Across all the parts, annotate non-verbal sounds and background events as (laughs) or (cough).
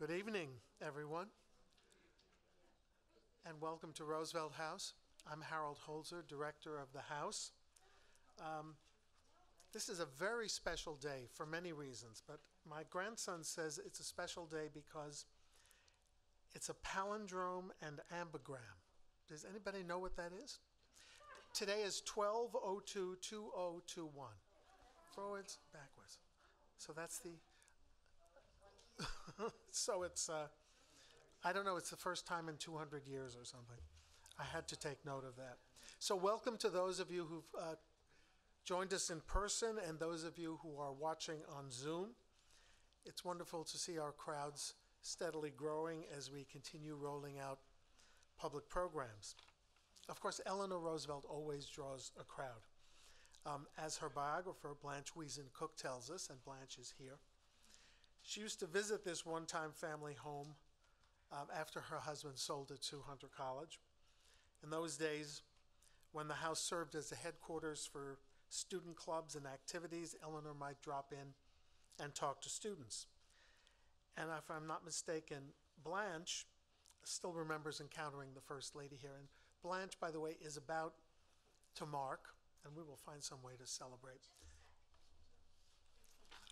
Good evening, everyone, and welcome to Roosevelt House. I'm Harold Holzer, Director of the House. Um, this is a very special day for many reasons, but my grandson says it's a special day because it's a palindrome and ambigram. Does anybody know what that is? Today is 1202 2021. Forwards, backwards. So that's the. (laughs) so it's, uh, I don't know, it's the first time in 200 years or something. I had to take note of that. So, welcome to those of you who've uh, joined us in person and those of you who are watching on Zoom. It's wonderful to see our crowds steadily growing as we continue rolling out public programs. Of course, Eleanor Roosevelt always draws a crowd. Um, as her biographer, Blanche Wiesen Cook, tells us, and Blanche is here, she used to visit this one time family home um, after her husband sold it to Hunter College. In those days, when the house served as the headquarters for student clubs and activities, Eleanor might drop in and talk to students. And if I'm not mistaken, Blanche still remembers encountering the First Lady here. And Blanche, by the way, is about to mark, and we will find some way to celebrate.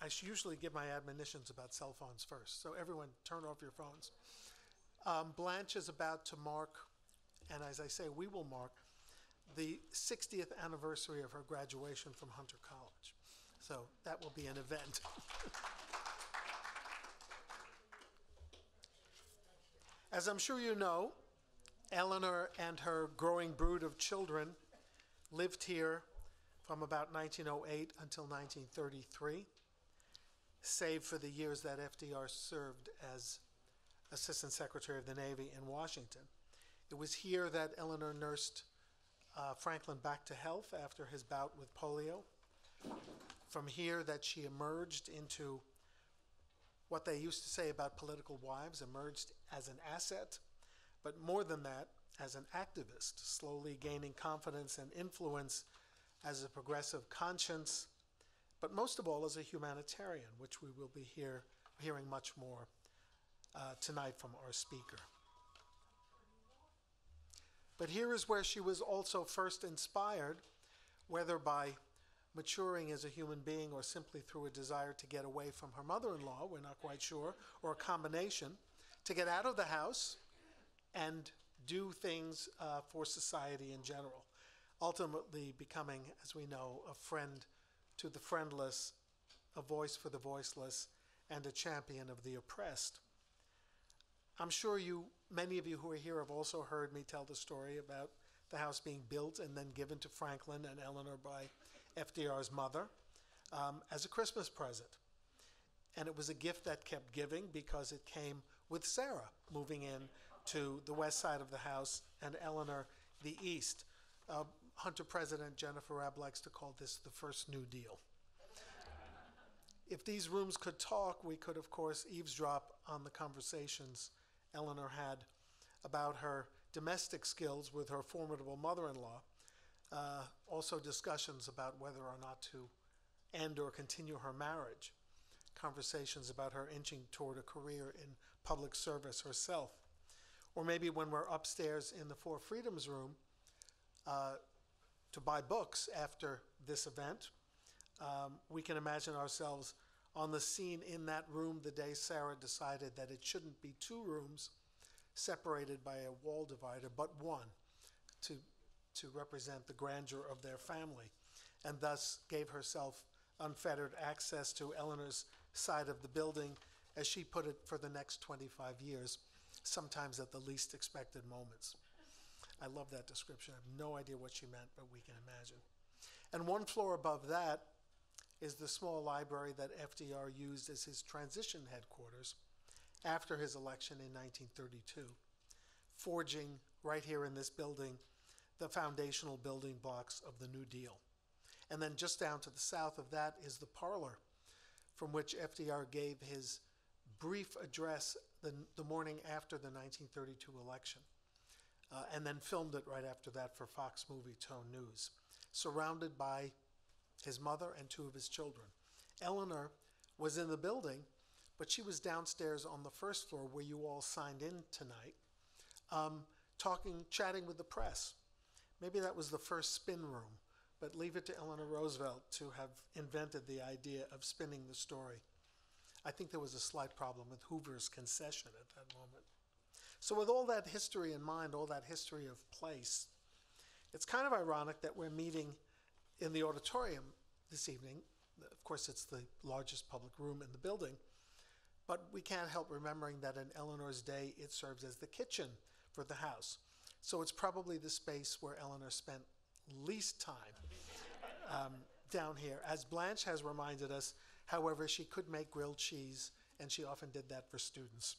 I usually give my admonitions about cell phones first, so everyone turn off your phones. Um, Blanche is about to mark, and as I say, we will mark the 60th anniversary of her graduation from Hunter College. So that will be an event. (laughs) As I'm sure you know, Eleanor and her growing brood of children lived here from about 1908 until 1933, save for the years that FDR served as Assistant Secretary of the Navy in Washington. It was here that Eleanor nursed uh, Franklin back to health after his bout with polio. From here, that she emerged into what they used to say about political wives emerged as an asset, but more than that, as an activist, slowly gaining confidence and influence as a progressive conscience, but most of all as a humanitarian, which we will be here, hearing much more uh, tonight from our speaker. But here is where she was also first inspired, whether by maturing as a human being or simply through a desire to get away from her mother in law, we're not quite sure, or a combination, to get out of the house and do things uh, for society in general. Ultimately, becoming, as we know, a friend to the friendless, a voice for the voiceless, and a champion of the oppressed. I'm sure you, many of you who are here, have also heard me tell the story about the house being built and then given to Franklin and Eleanor by FDR's mother um, as a Christmas present. And it was a gift that kept giving because it came with Sarah moving in to the west side of the house and Eleanor the east. Uh, Hunter President Jennifer Raab likes to call this the first New Deal. If these rooms could talk, we could, of course, eavesdrop on the conversations Eleanor had about her domestic skills with her formidable mother in law. Uh, also, discussions about whether or not to end or continue her marriage. Conversations about her inching toward a career in public service herself. Or maybe when we're upstairs in the Four Freedoms room uh, to buy books after this event, um, we can imagine ourselves on the scene in that room the day Sarah decided that it shouldn't be two rooms separated by a wall divider, but one to, to represent the grandeur of their family, and thus gave herself unfettered access to Eleanor's side of the building, as she put it, for the next 25 years, sometimes at the least expected moments. I love that description. I have no idea what she meant, but we can imagine. And one floor above that is the small library that FDR used as his transition headquarters after his election in 1932, forging right here in this building the foundational building blocks of the New Deal. And then just down to the south of that is the parlor from which FDR gave his brief address the, the morning after the 1932 election, uh, and then filmed it right after that for Fox Movietone News, surrounded by his mother and two of his children. Eleanor was in the building but she was downstairs on the first floor where you all signed in tonight, um, talking, chatting with the press. Maybe that was the first spin room, but leave it to Eleanor Roosevelt to have invented the idea of spinning the story. I think there was a slight problem with Hoover's concession at that moment. So, with all that history in mind, all that history of place, it's kind of ironic that we're meeting in the auditorium this evening. Of course, it's the largest public room in the building, but we can't help remembering that in Eleanor's day, it serves as the kitchen for the house. So, it's probably the space where Eleanor spent least time um, down here. As Blanche has reminded us, however, she could make grilled cheese, and she often did that for students.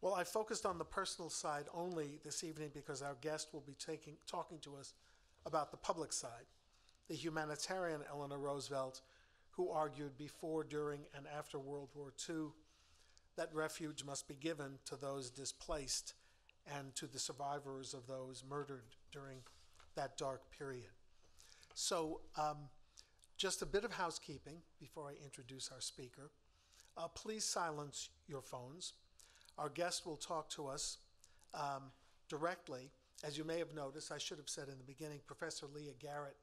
Well, I focused on the personal side only this evening because our guest will be taking, talking to us about the public side, the humanitarian Eleanor Roosevelt, who argued before, during, and after World War II that refuge must be given to those displaced and to the survivors of those murdered during that dark period. So, um, just a bit of housekeeping before I introduce our speaker. Uh, please silence your phones. Our guest will talk to us um, directly. As you may have noticed, I should have said in the beginning, Professor Leah Garrett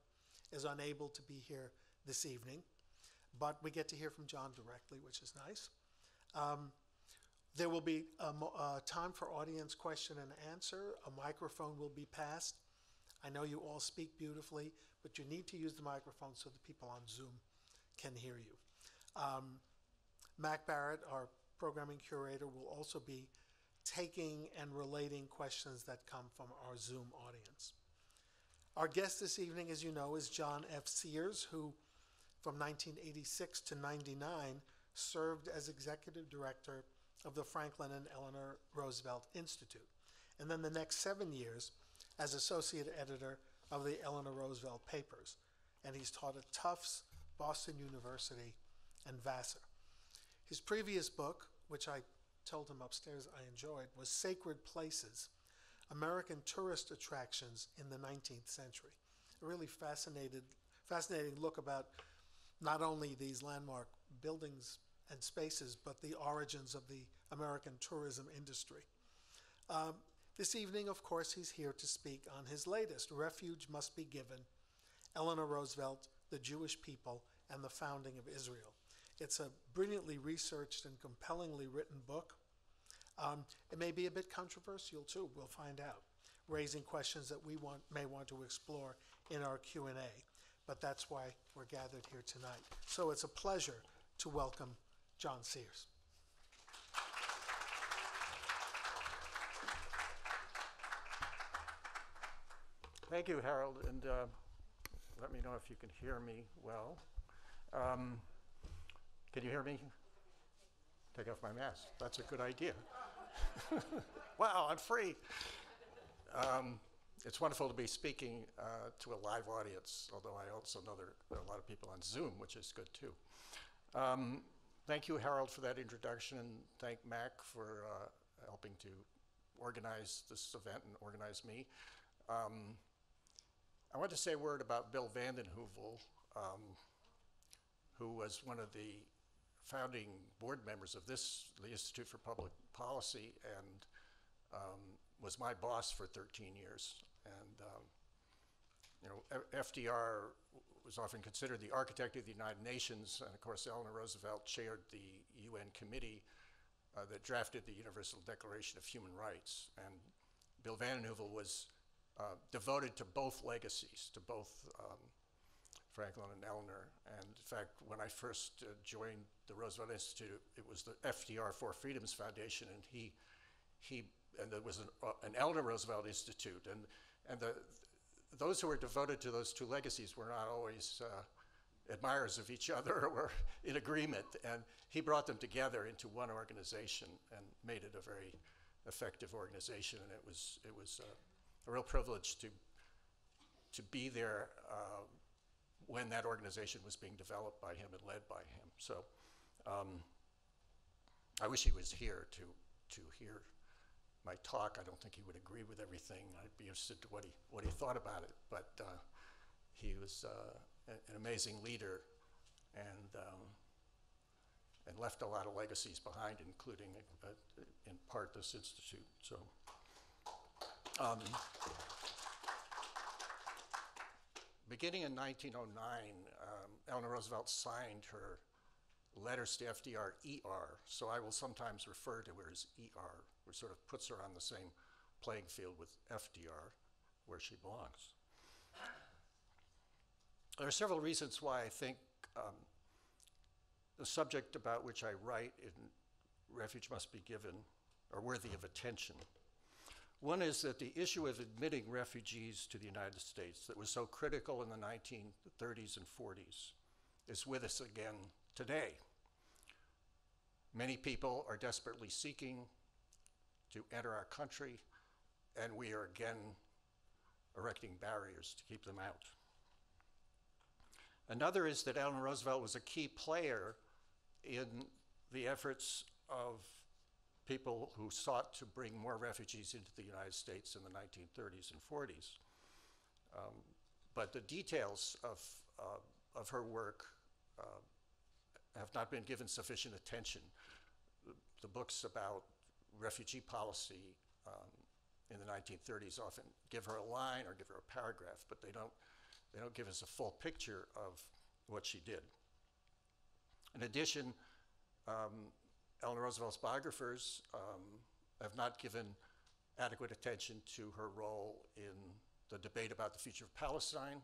is unable to be here this evening, but we get to hear from John directly, which is nice. Um, there will be a, mo- uh, time for audience question and answer. A microphone will be passed. I know you all speak beautifully, but you need to use the microphone so the people on Zoom can hear you. Um, Mac Barrett, our programming curator, will also be taking and relating questions that come from our Zoom audience. Our guest this evening, as you know, is John F. Sears, who from 1986 to 99 served as executive director of the Franklin and Eleanor Roosevelt Institute, and then the next seven years as associate editor of the Eleanor Roosevelt Papers. And he's taught at Tufts, Boston University, and Vassar. His previous book, which I told him upstairs I enjoyed, was Sacred Places American Tourist Attractions in the 19th Century. A really fascinated, fascinating look about not only these landmark buildings and spaces, but the origins of the American tourism industry. Um, this evening, of course, he's here to speak on his latest, Refuge Must Be Given Eleanor Roosevelt, the Jewish People, and the Founding of Israel. It's a brilliantly researched and compellingly written book. Um, it may be a bit controversial too. We'll find out, raising questions that we want, may want to explore in our Q and A. But that's why we're gathered here tonight. So it's a pleasure to welcome John Sears. Thank you, Harold, and uh, let me know if you can hear me well. Um, can you hear me? Take off my mask. That's a good idea. (laughs) wow, I'm free. Um, it's wonderful to be speaking uh, to a live audience, although I also know there, are a lot of people on Zoom, which is good too. Um, thank you, Harold, for that introduction, and thank Mac for uh, helping to organize this event and organize me. Um, I want to say a word about Bill Vanden Heuvel, um, who was one of the founding board members of this, the Institute for Public Policy, and um, was my boss for 13 years. And um, you know, FDR was often considered the architect of the United Nations, and of course, Eleanor Roosevelt chaired the UN committee uh, that drafted the Universal Declaration of Human Rights. And Bill Vanden Heuvel was uh, devoted to both legacies, to both um, Franklin and Eleanor. And in fact, when I first uh, joined the Roosevelt Institute, it was the FDR Four Freedoms Foundation, and he, he, and there was an, uh, an Eleanor Roosevelt Institute, and and the, those who were devoted to those two legacies were not always uh, admirers of each other or were in agreement, and he brought them together into one organization and made it a very effective organization, and it was it was. Uh, a real privilege to to be there uh, when that organization was being developed by him and led by him. So um, I wish he was here to to hear my talk. I don't think he would agree with everything. I'd be interested to what he what he thought about it. But uh, he was uh, an amazing leader, and um, and left a lot of legacies behind, including, uh, in part, this institute. So, um, beginning in 1909, um, Eleanor Roosevelt signed her letters to FDR ER, so I will sometimes refer to her as ER, which sort of puts her on the same playing field with FDR, where she belongs. There are several reasons why I think um, the subject about which I write in Refuge Must Be Given are worthy of attention. One is that the issue of admitting refugees to the United States that was so critical in the 1930s and 40s is with us again today. Many people are desperately seeking to enter our country, and we are again erecting barriers to keep them out. Another is that Eleanor Roosevelt was a key player in the efforts of people who sought to bring more refugees into the United States in the 1930s and 40s. Um, but the details of, uh, of her work uh, have not been given sufficient attention. The, books about refugee policy um, in the 1930s often give her a line or give her a paragraph, but they don't, they don't give us a full picture of what she did. In addition, um, Eleanor Roosevelt's biographers um, have not given adequate attention to her role in the debate about the future of Palestine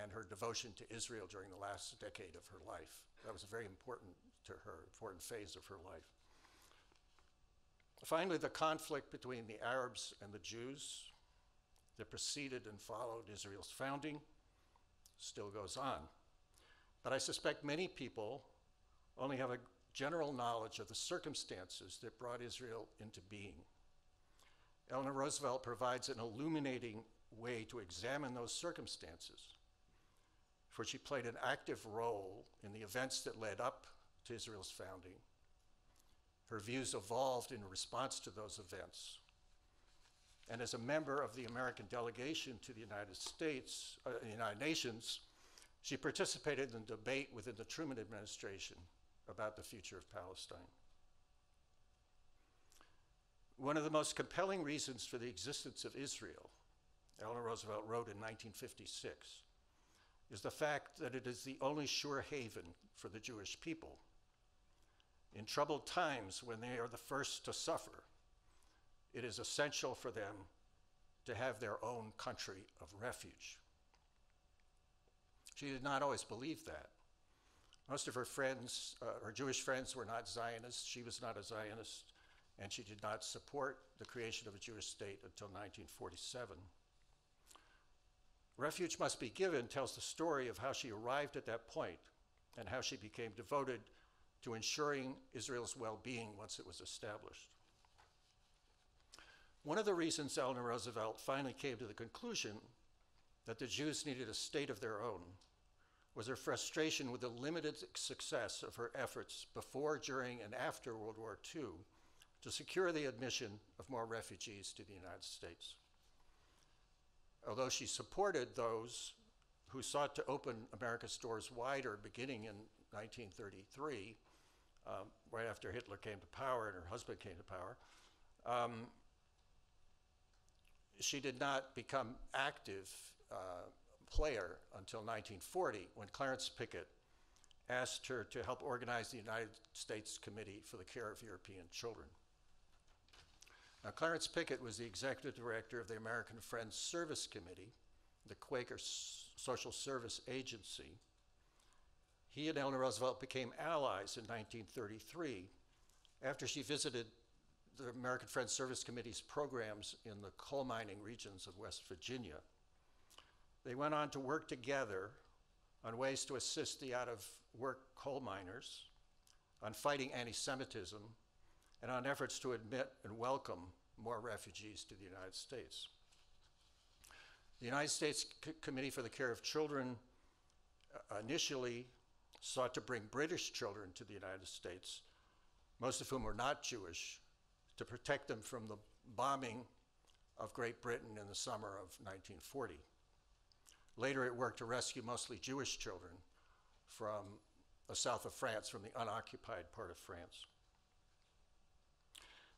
and her devotion to Israel during the last decade of her life. That was a very important to her, important phase of her life. Finally, the conflict between the Arabs and the Jews that preceded and followed Israel's founding still goes on. But I suspect many people only have a general knowledge of the circumstances that brought Israel into being. Eleanor Roosevelt provides an illuminating way to examine those circumstances, for she played an active role in the events that led up to Israel's founding. Her views evolved in response to those events. And as a member of the American delegation to the United States, uh, United Nations, she participated in the debate within the Truman administration about the future of Palestine. One of the most compelling reasons for the existence of Israel, Eleanor Roosevelt wrote in 1956, is the fact that it is the only sure haven for the Jewish people. In troubled times when they are the first to suffer, it is essential for them to have their own country of refuge. She did not always believe that. Most of her friends, uh, her Jewish friends, were not Zionists. She was not a Zionist, and she did not support the creation of a Jewish state until 1947. Refuge Must Be Given tells the story of how she arrived at that point and how she became devoted to ensuring Israel's well being once it was established. One of the reasons Eleanor Roosevelt finally came to the conclusion that the Jews needed a state of their own was her frustration with the limited success of her efforts before, during, and after World War II to secure the admission of more refugees to the United States. Although she supported those who sought to open America's doors wider beginning in 1933, um, right after Hitler came to power and her husband came to power, um, she did not become active uh, player until 1940 when Clarence Pickett asked her to help organize the United States Committee for the Care of European Children. Now, Clarence Pickett was the executive director of the American Friends Service Committee, the Quaker S- Social Service Agency. He and Eleanor Roosevelt became allies in 1933 after she visited the American Friends Service Committee's programs in the coal mining regions of West Virginia. They went on to work together on ways to assist the out of work coal miners, on fighting anti Semitism, and on efforts to admit and welcome more refugees to the United States. The United States C- Committee for the Care of Children uh, initially sought to bring British children to the United States, most of whom were not Jewish, to protect them from the bombing of Great Britain in the summer of 1940. Later, it worked to rescue mostly Jewish children from the south of France from the unoccupied part of France.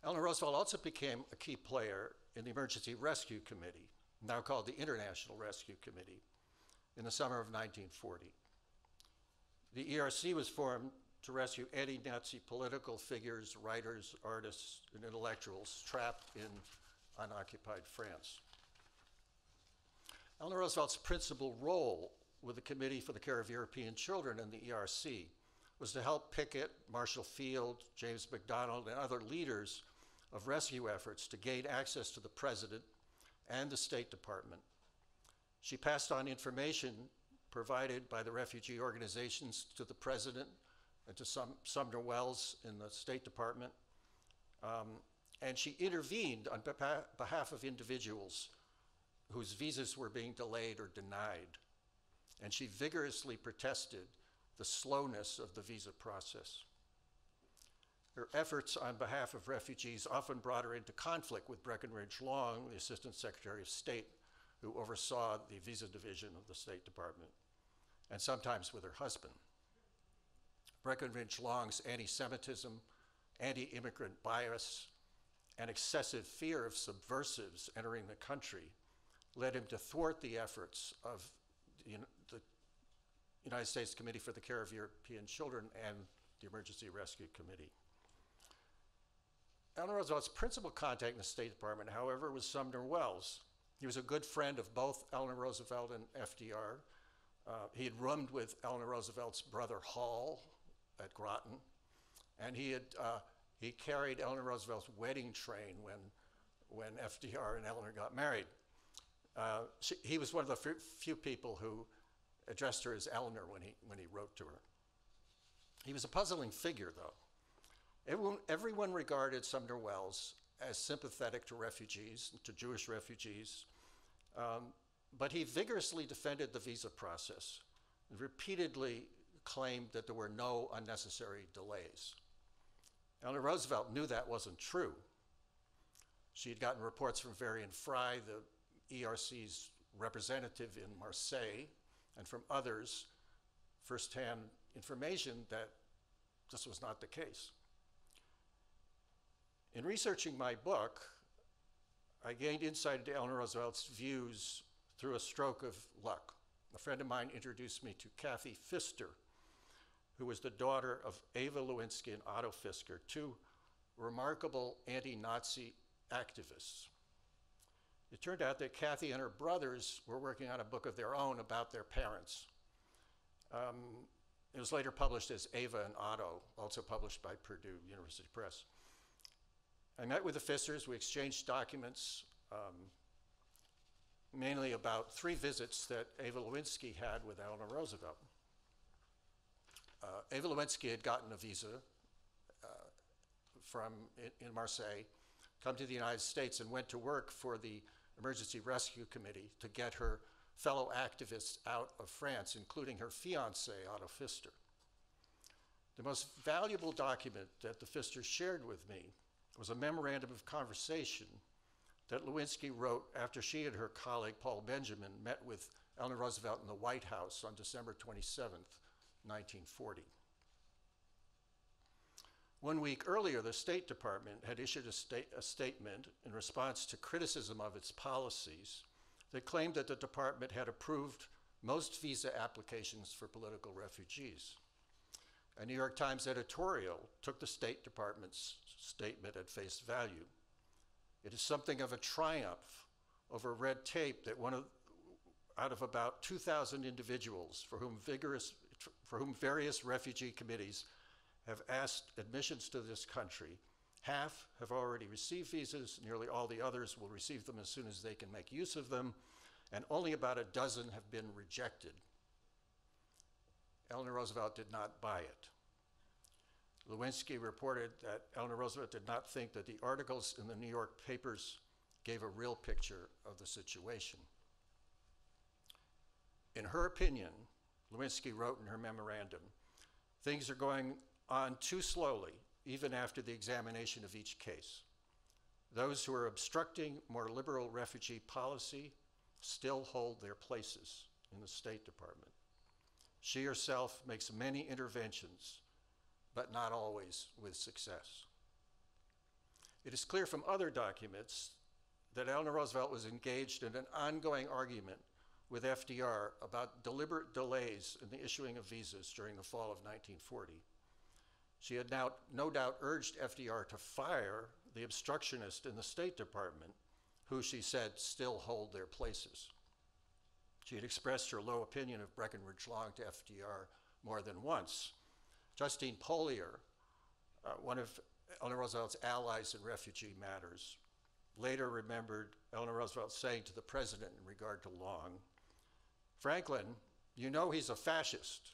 Eleanor Roosevelt also became a key player in the Emergency Rescue Committee, now called the International Rescue Committee, in the summer of 1940. The ERC was formed to rescue anti Nazi political figures, writers, artists, and intellectuals trapped in unoccupied France. Eleanor Roosevelt's principal role with the Committee for the Care of European Children and the ERC was to help Pickett, Marshall Field, James McDonald, and other leaders of rescue efforts to gain access to the President and the State Department. She passed on information provided by the refugee organizations to the President and to some, Sumner Welles in the State Department. Um, and she intervened on beha- behalf of individuals whose visas were being delayed or denied. And she vigorously protested the slowness of the visa process. Her efforts on behalf of refugees often brought her into conflict with Breckinridge Long, the Assistant Secretary of State, who oversaw the visa division of the State Department, and sometimes with her husband. Breckinridge Long's anti Semitism, anti immigrant bias, and excessive fear of subversives entering the country led him to thwart the efforts of the, the United States Committee for the Care of European Children and the Emergency Rescue Committee. Eleanor Roosevelt's principal contact in the State Department, however, was Sumner Welles. He was a good friend of both Eleanor Roosevelt and FDR. Uh, he had roomed with Eleanor Roosevelt's brother Hall at Groton, and he had uh, he carried Eleanor Roosevelt's wedding train when when FDR and Eleanor got married. Uh, she, he was one of the few people who addressed her as Eleanor when he when he wrote to her. He was a puzzling figure, though. Everyone, everyone regarded Sumner Welles as sympathetic to refugees, to Jewish refugees, um, but he vigorously defended the visa process and repeatedly claimed that there were no unnecessary delays. Eleanor Roosevelt knew that wasn't true. She had gotten reports from Varian Fry, the ERC's representative in Marseille, and from others, firsthand information that this was not the case. In researching my book, I gained insight into Eleanor Roosevelt's views through a stroke of luck. A friend of mine introduced me to Kathy Pfister, who was the daughter of Eva Lewinski and Otto Pfister, two remarkable anti Nazi activists. It turned out that Kathy and her brothers were working on a book of their own about their parents. Um, it was later published as Eva and Otto, also published by Purdue University Press. I met with the Pfisters. We exchanged documents, um, mainly about three visits that Eva Lewinski had with Eleanor Roosevelt. Uh, Eva Lewinski had gotten a visa uh, from in, in, Marseille, come to the United States, and went to work for the Emergency Rescue Committee to get her fellow activists out of France, including her fiance, Otto Pfister. The most valuable document that the Pfisters shared with me was a memorandum of conversation that Lewinski wrote after she and her colleague Paul Benjamin met with Eleanor Roosevelt in the White House on December 27, 1940. One week earlier, the State Department had issued a, a, statement in response to criticism of its policies that claimed that the department had approved most visa applications for political refugees. A New York Times editorial took the State Department's statement at face value. It is something of a triumph over red tape that one of, out of about 2,000 individuals for whom, vigorous, for whom various refugee committees have asked admissions to this country, half have already received visas, nearly all the others will receive them as soon as they can make use of them, and only about a dozen have been rejected. Eleanor Roosevelt did not buy it. Lewinski reported that Eleanor Roosevelt did not think that the articles in the New York papers gave a real picture of the situation. In her opinion, Lewinski wrote in her memorandum, things are going on too slowly, even after the examination of each case. Those who are obstructing more liberal refugee policy still hold their places in the State Department. She herself makes many interventions, but not always with success. It is clear from other documents that Eleanor Roosevelt was engaged in an ongoing argument with FDR about deliberate delays in the issuing of visas during the fall of 1940. She had now, no doubt urged FDR to fire the obstructionist in the State Department, who she said still hold their places. She had expressed her low opinion of Breckinridge Long to FDR more than once. Justine Polier, uh, one of Eleanor Roosevelt's allies in refugee matters, later remembered Eleanor Roosevelt saying to the president in regard to Long, Franklin, you know he's a fascist.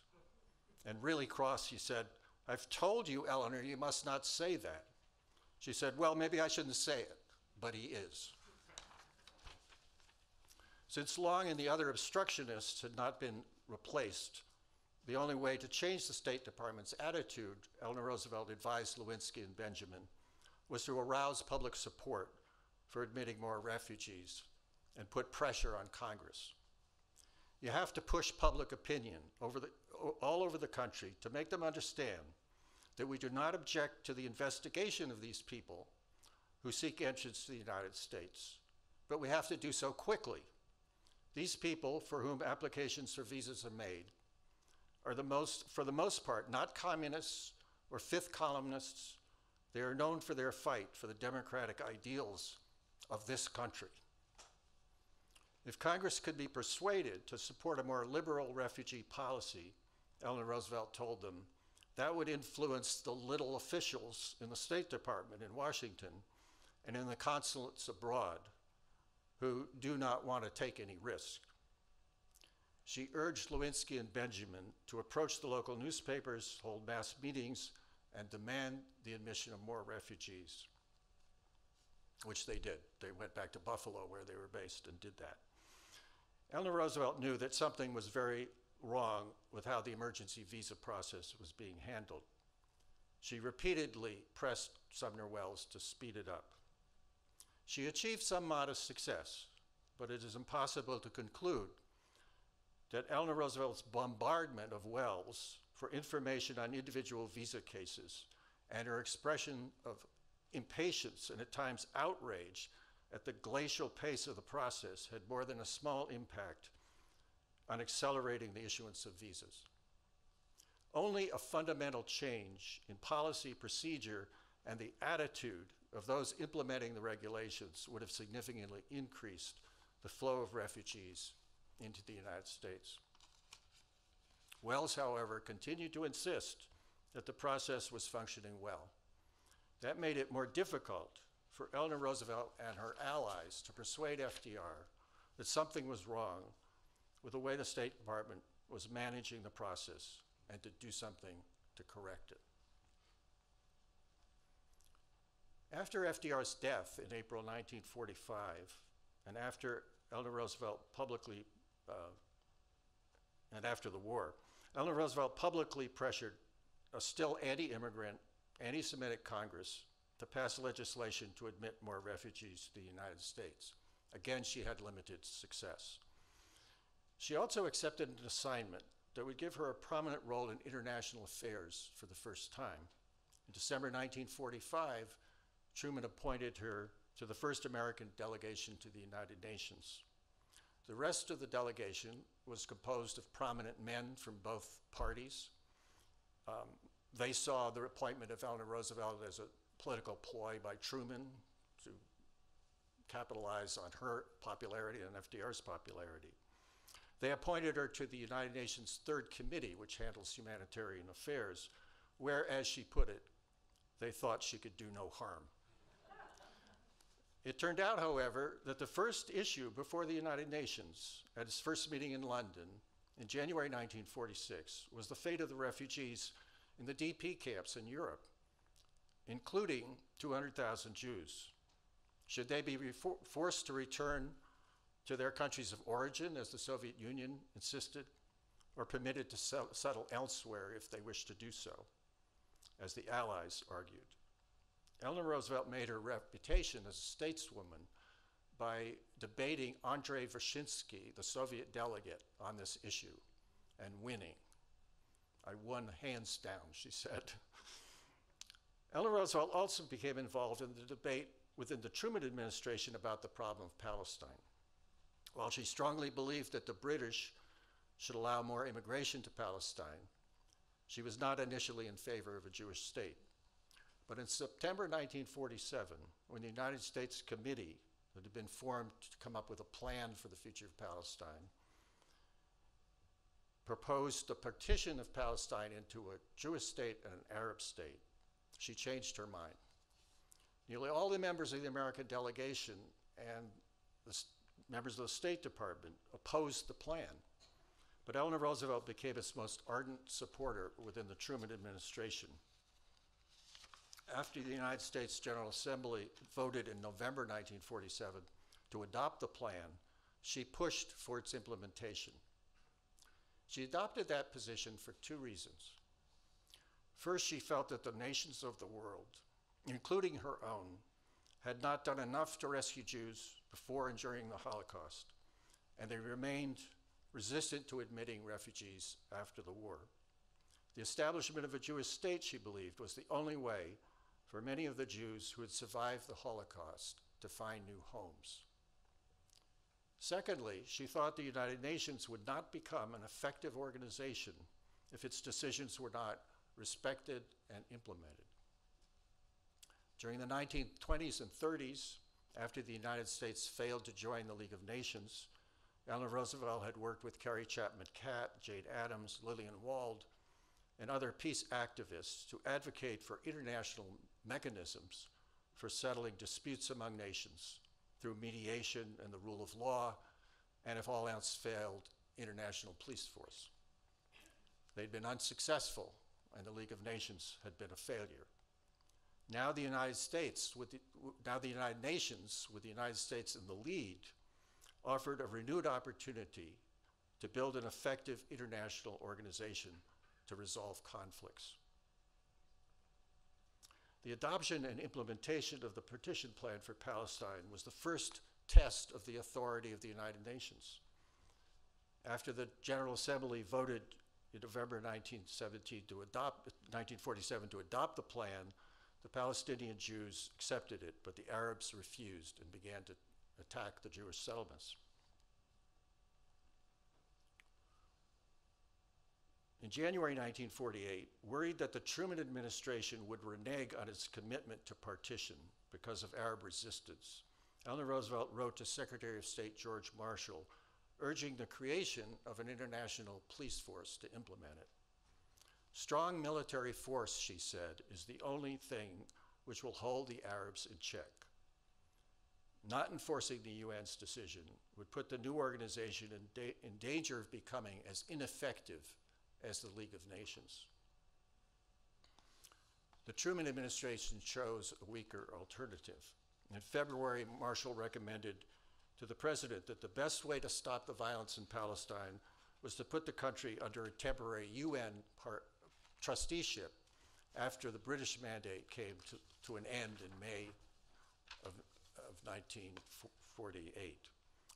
And really cross, he said, I've told you, Eleanor, you must not say that. She said, Well, maybe I shouldn't say it, but he is. Since Long and the other obstructionists had not been replaced, the only way to change the State Department's attitude, Eleanor Roosevelt advised Lewinski and Benjamin, was to arouse public support for admitting more refugees and put pressure on Congress. You have to push public opinion over the, all over the country to make them understand that we do not object to the investigation of these people who seek entrance to the United States, but we have to do so quickly. These people for whom applications for visas are made are the most, for the most part, not communists or fifth columnists. They are known for their fight for the democratic ideals of this country. If Congress could be persuaded to support a more liberal refugee policy, Eleanor Roosevelt told them, that would influence the little officials in the State Department in Washington and in the consulates abroad who do not want to take any risk. She urged Lewinski and Benjamin to approach the local newspapers, hold mass meetings, and demand the admission of more refugees, which they did. They went back to Buffalo, where they were based, and did that. Eleanor Roosevelt knew that something was very wrong with how the emergency visa process was being handled. She repeatedly pressed Sumner Welles to speed it up. She achieved some modest success, but it is impossible to conclude that Eleanor Roosevelt's bombardment of Welles for information on individual visa cases and her expression of impatience and at times outrage at the glacial pace of the process had more than a small impact on accelerating the issuance of visas. Only a fundamental change in policy procedure and the attitude of those implementing the regulations would have significantly increased the flow of refugees into the United States. Welles, however, continued to insist that the process was functioning well. That made it more difficult for Eleanor Roosevelt and her allies to persuade FDR that something was wrong with the way the State Department was managing the process and to do something to correct it. After FDR's death in April 1945, and after Eleanor Roosevelt publicly, uh, and after the war, Eleanor Roosevelt publicly pressured a still anti immigrant, anti Semitic Congress to pass legislation to admit more refugees to the United States. Again, she had limited success. She also accepted an assignment that would give her a prominent role in international affairs for the first time. In December 1945, Truman appointed her to the first American delegation to the United Nations. The rest of the delegation was composed of prominent men from both parties. Um, they saw the appointment of Eleanor Roosevelt as a political ploy by Truman to capitalize on her popularity and FDR's popularity. They appointed her to the United Nations Third Committee, which handles humanitarian affairs, where, as she put it, they thought she could do no harm. It turned out, however, that the first issue before the United Nations at its first meeting in London in January 1946 was the fate of the refugees in the DP camps in Europe including 200,000 Jews. Should they be forced to return to their countries of origin, as the Soviet Union insisted, or permitted to settle elsewhere if they wished to do so, as the Allies argued? Eleanor Roosevelt made her reputation as a stateswoman by debating Andrei Vyshinsky, the Soviet delegate, on this issue and winning. I won hands down, she said. Eleanor Roosevelt also became involved in the debate within the Truman administration about the problem of Palestine. While she strongly believed that the British should allow more immigration to Palestine, she was not initially in favor of a Jewish state. But in September 1947, when the United States Committee that had been formed to come up with a plan for the future of Palestine proposed the partition of Palestine into a Jewish state and an Arab state, she changed her mind. Nearly all the members of the American delegation and the members of the State Department opposed the plan. But Eleanor Roosevelt became its most ardent supporter within the Truman administration. After the United States General Assembly voted in November 1947 to adopt the plan, she pushed for its implementation. She adopted that position for two reasons. First, she felt that the nations of the world, including her own, had not done enough to rescue Jews before and during the Holocaust, and they remained resistant to admitting refugees after the war. The establishment of a Jewish state, she believed, was the only way for many of the Jews who had survived the Holocaust to find new homes. Secondly, she thought the United Nations would not become an effective organization if its decisions were not respected and implemented. During the 1920s and 30s, after the United States failed to join the League of Nations, Eleanor Roosevelt had worked with Carrie Chapman Catt, Jane Addams, Lillian Wald, and other peace activists to advocate for international mechanisms for settling disputes among nations through mediation and the rule of law, and if all else failed, international police force. They'd been unsuccessful, and the League of Nations had been a failure. Now the United States, with the, now the United Nations, with the United States in the lead, offered a renewed opportunity to build an effective international organization to resolve conflicts. The adoption and implementation of the partition plan for Palestine was the first test of the authority of the United Nations. After the General Assembly voted in November 1917 to adopt, 1947 to adopt the plan, the Palestinian Jews accepted it, but the Arabs refused and began to attack the Jewish settlements. In January 1948, worried that the Truman administration would renege on its commitment to partition because of Arab resistance, Eleanor Roosevelt wrote to Secretary of State George Marshall urging the creation of an international police force to implement it. Strong military force, she said, is the only thing which will hold the Arabs in check. Not enforcing the UN's decision would put the new organization in, da- in danger of becoming as ineffective as the League of Nations. The Truman administration chose a weaker alternative. In February, Marshall recommended to the president that the best way to stop the violence in Palestine was to put the country under a temporary UN par- trusteeship after the British mandate came to, to an end in May of, of 1948,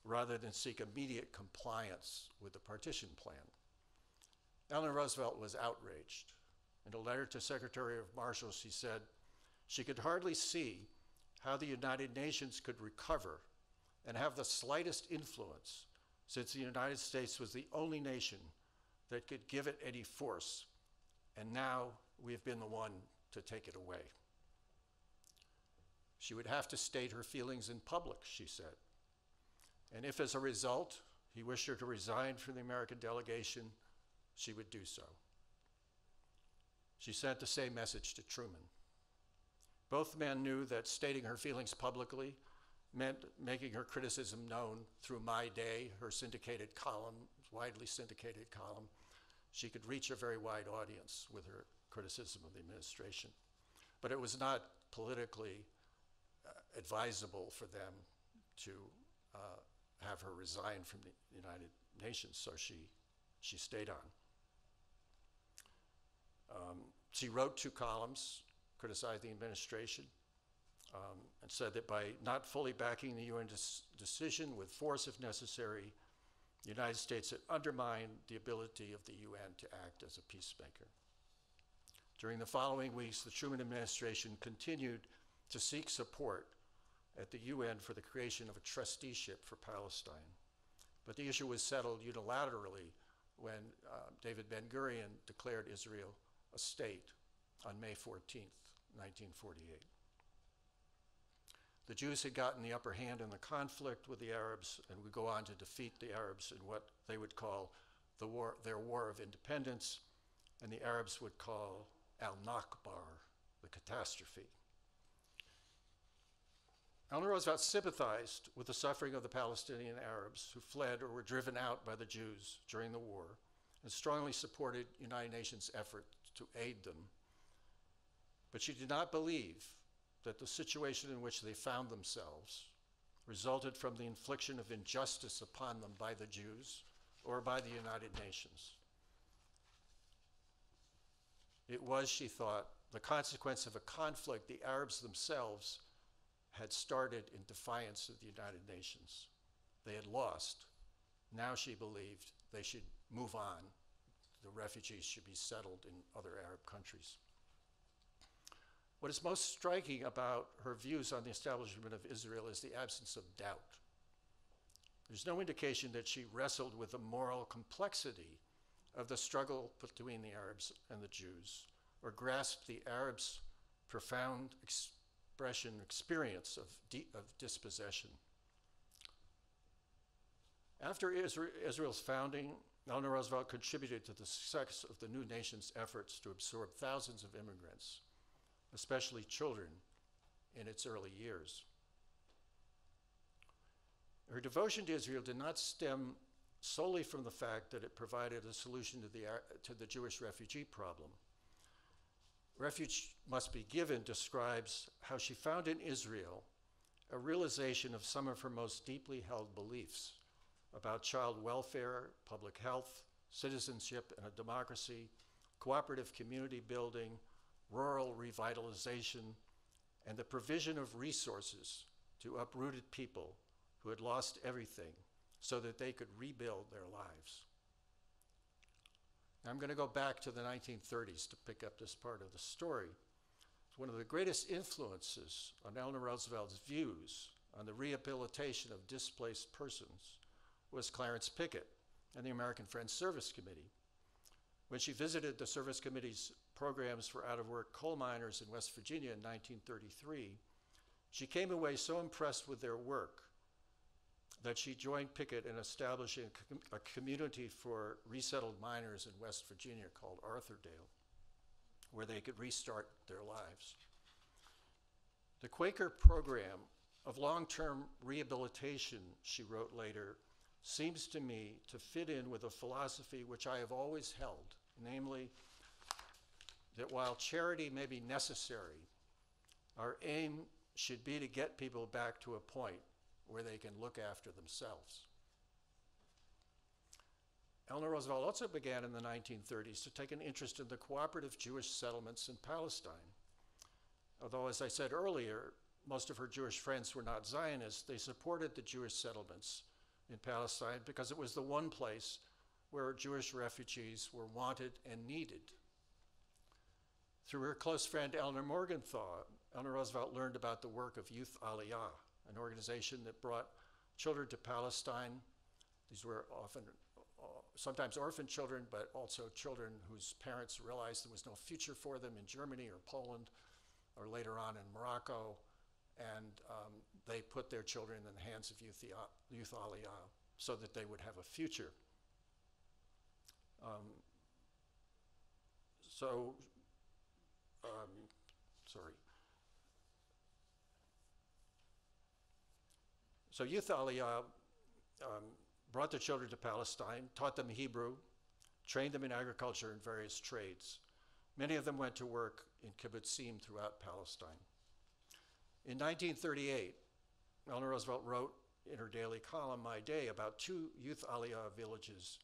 rather than seek immediate compliance with the partition plan. Eleanor Roosevelt was outraged. In a letter to Secretary of Marshall, she said she could hardly see how the United Nations could recover and have the slightest influence since the United States was the only nation that could give it any force, and now we have been the one to take it away. She would have to state her feelings in public, she said. And if, as a result, he wished her to resign from the American delegation, she would do so. She sent the same message to Truman. Both men knew that stating her feelings publicly meant making her criticism known through My Day, her syndicated column, widely syndicated column. She could reach a very wide audience with her criticism of the administration. But it was not politically uh, advisable for them to uh, have her resign from the United Nations, so she, she stayed on. Um, she wrote two columns criticized the administration um, and said that by not fully backing the UN decision with force if necessary, the United States had undermined the ability of the UN to act as a peacemaker. During the following weeks, the Truman administration continued to seek support at the UN for the creation of a trusteeship for Palestine. But the issue was settled unilaterally when uh, David Ben Gurion declared Israel a state on May 14th, 1948. The Jews had gotten the upper hand in the conflict with the Arabs and would go on to defeat the Arabs in what they would call the war, their war of independence, and the Arabs would call al Nakba, the catastrophe. Eleanor Roosevelt sympathized with the suffering of the Palestinian Arabs who fled or were driven out by the Jews during the war and strongly supported United Nations effort to aid them. But she did not believe that the situation in which they found themselves resulted from the infliction of injustice upon them by the Jews or by the United Nations. It was, she thought, the consequence of a conflict the Arabs themselves had started in defiance of the United Nations. They had lost. Now she believed they should move on. The refugees should be settled in other Arab countries. What is most striking about her views on the establishment of Israel is the absence of doubt. There's no indication that she wrestled with the moral complexity of the struggle between the Arabs and the Jews, or grasped the Arabs' profound expression, experience of, of dispossession. After Israel's founding, Eleanor Roosevelt contributed to the success of the new nation's efforts to absorb thousands of immigrants, especially children, in its early years. Her devotion to Israel did not stem solely from the fact that it provided a solution to the, uh, to the Jewish refugee problem. Refuge Must Be Given describes how she found in Israel a realization of some of her most deeply held beliefs about child welfare, public health, citizenship and a democracy, cooperative community building, rural revitalization, and the provision of resources to uprooted people who had lost everything so that they could rebuild their lives. I'm going to go back to the 1930s to pick up this part of the story. One of the greatest influences on Eleanor Roosevelt's views on the rehabilitation of displaced persons was Clarence Pickett and the American Friends Service Committee. When she visited the Service Committee's programs for out of work coal miners in West Virginia in 1933, she came away so impressed with their work that she joined Pickett in establishing a, com a community for resettled miners in West Virginia called Arthurdale, where they could restart their lives. The Quaker program of long-term rehabilitation, she wrote later, seems to me to fit in with a philosophy which I have always held, namely that while charity may be necessary, our aim should be to get people back to a point where they can look after themselves. Eleanor Roosevelt also began in the 1930s to take an interest in the cooperative Jewish settlements in Palestine. Although, as I said earlier, most of her Jewish friends were not Zionists, they supported the Jewish settlements in Palestine because it was the one place where Jewish refugees were wanted and needed. Through her close friend Eleanor Morgenthau, Eleanor Roosevelt learned about the work of Youth Aliyah, an organization that brought children to Palestine. These were often, uh, sometimes orphan children, but also children whose parents realized there was no future for them in Germany or Poland or later on in Morocco. And um, they put their children in the hands of Youth, Youth Aliyah so that they would have a future. Um, so, um, sorry. So Youth Aliyah um, brought the children to Palestine, taught them Hebrew, trained them in agriculture and various trades. Many of them went to work in kibbutzim throughout Palestine. In 1938, Eleanor Roosevelt wrote in her daily column, My Day, about two youth Aliyah villages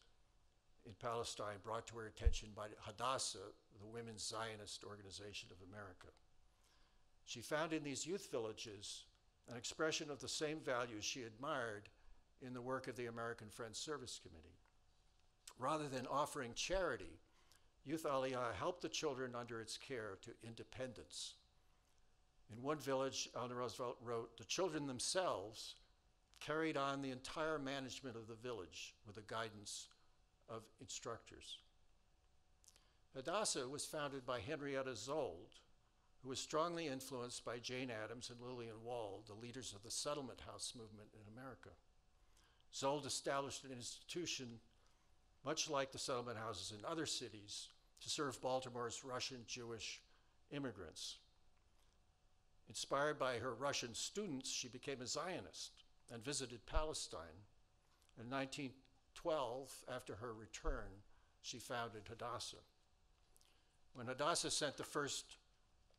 in Palestine brought to her attention by Hadassah, the Women's Zionist Organization of America. She found in these youth villages an expression of the same values she admired in the work of the American Friends Service Committee. Rather than offering charity, Youth Aliyah helped the children under its care to independence. In one village, Eleanor Roosevelt wrote, the children themselves carried on the entire management of the village with the guidance of instructors. Hadassah was founded by Henrietta Szold, who was strongly influenced by Jane Addams and Lillian Wald, the leaders of the settlement house movement in America. Szold established an institution much like the settlement houses in other cities to serve Baltimore's Russian Jewish immigrants. Inspired by her Russian students, she became a Zionist and visited Palestine. In 1912, after her return, she founded Hadassah. When Hadassah sent the first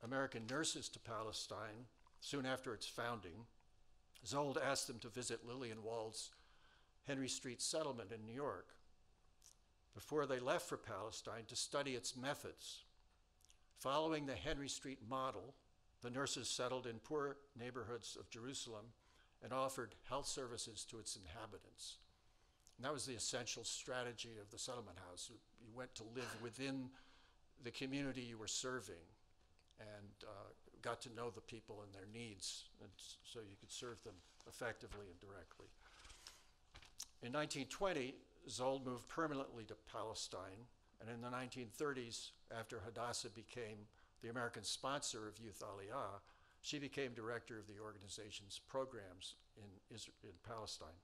American nurses to Palestine, soon after its founding, Szold asked them to visit Lillian Wald's Henry Street settlement in New York before they left for Palestine to study its methods. Following the Henry Street model, the nurses settled in poor neighborhoods of Jerusalem and offered health services to its inhabitants. And that was the essential strategy of the settlement house. You went to live within the community you were serving and uh, got to know the people and their needs, and so you could serve them effectively and directly. In 1920, Szold moved permanently to Palestine, and in the 1930s, after Hadassah became the American sponsor of Youth Aliyah, she became director of the organization's programs in, Israel, in Palestine.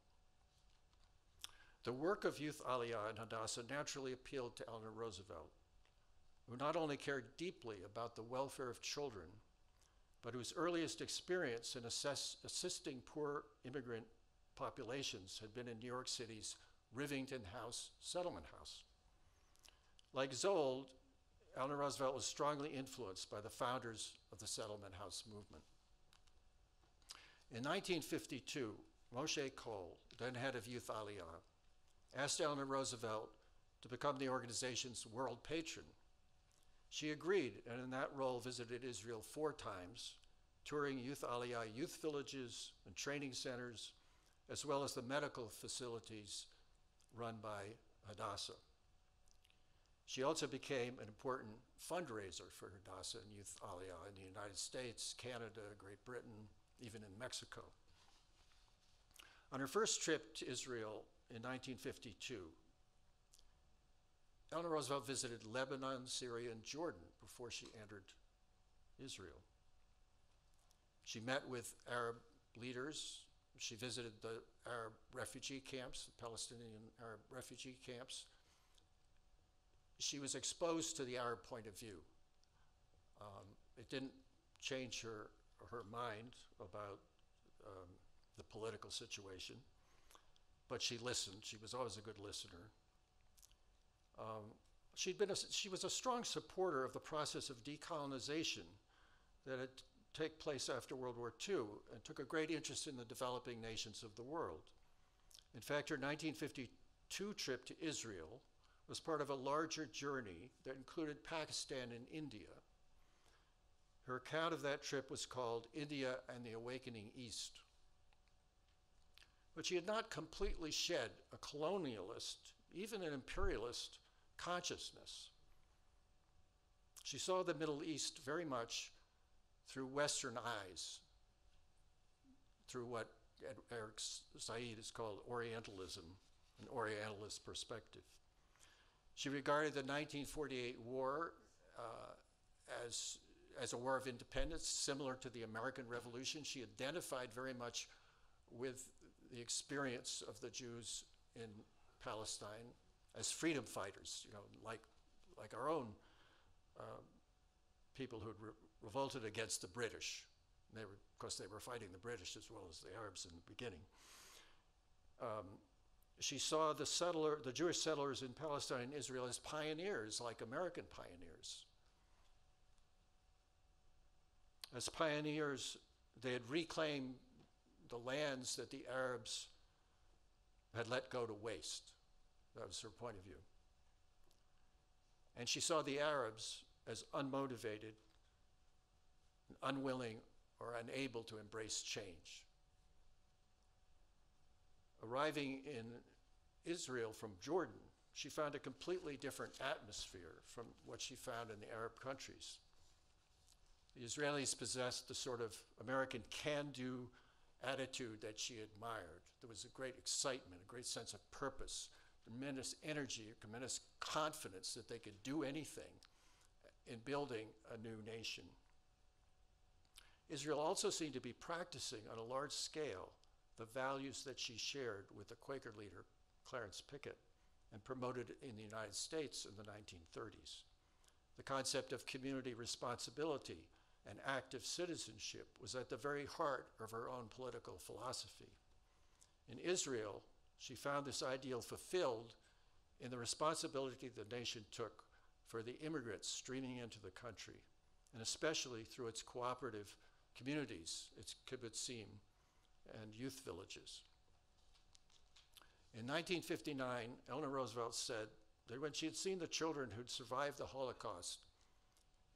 The work of Youth Aliyah and Hadassah naturally appealed to Eleanor Roosevelt, who not only cared deeply about the welfare of children, but whose earliest experience in assess, assisting poor immigrant populations had been in New York City's Rivington House Settlement House. Like Szold, Eleanor Roosevelt was strongly influenced by the founders of the settlement house movement. In 1952, Moshe Kol, then head of Youth Aliyah, asked Eleanor Roosevelt to become the organization's world patron. She agreed, and in that role visited Israel four times, touring Youth Aliyah youth villages and training centers, as well as the medical facilities run by Hadassah. She also became an important fundraiser for Hadassah and Youth Aliyah in the United States, Canada, Great Britain, even in Mexico. On her first trip to Israel in 1952, Eleanor Roosevelt visited Lebanon, Syria, and Jordan before she entered Israel. She met with Arab leaders. She visited the Arab refugee camps, the Palestinian Arab refugee camps. She was exposed to the Arab point of view. Um, it didn't change her, her mind about um, the political situation, but she listened. She was always a good listener. Um, she'd been a, she was a strong supporter of the process of decolonization that had take place after World War II and took a great interest in the developing nations of the world. In fact, her 1952 trip to Israel was part of a larger journey that included Pakistan and India. Her account of that trip was called India and the Awakening East. But she had not completely shed a colonialist, even an imperialist, consciousness. She saw the Middle East very much through Western eyes, through what Eric Said has called Orientalism, an Orientalist perspective. She regarded the 1948 war uh, as, as a war of independence, similar to the American Revolution. She identified very much with the experience of the Jews in Palestine as freedom fighters, you know, like, like our own uh, people who re revolted against the British. They were, of course, they were fighting the British as well as the Arabs in the beginning. Um, she saw the settler, the Jewish settlers in Palestine and Israel as pioneers, like American pioneers. As pioneers, they had reclaimed the lands that the Arabs had let go to waste. That was her point of view. And she saw the Arabs as unmotivated, unwilling, or unable to embrace change. arriving in Israel from Jordan, she found a completely different atmosphere from what she found in the Arab countries. The Israelis possessed the sort of American can do attitude that she admired. There was a great excitement, a great sense of purpose, tremendous energy, tremendous confidence that they could do anything in building a new nation. Israel also seemed to be practicing on a large scale the values that she shared with the Quaker leader Clarence Pickett and promoted in the United States in the 1930s. The concept of community responsibility and active citizenship was at the very heart of her own political philosophy. In Israel, she found this ideal fulfilled in the responsibility the nation took for the immigrants streaming into the country, and especially through its cooperative communities, its kibbutzim and youth villages. In 1959, Eleanor Roosevelt said that when she had seen the children who'd survived the Holocaust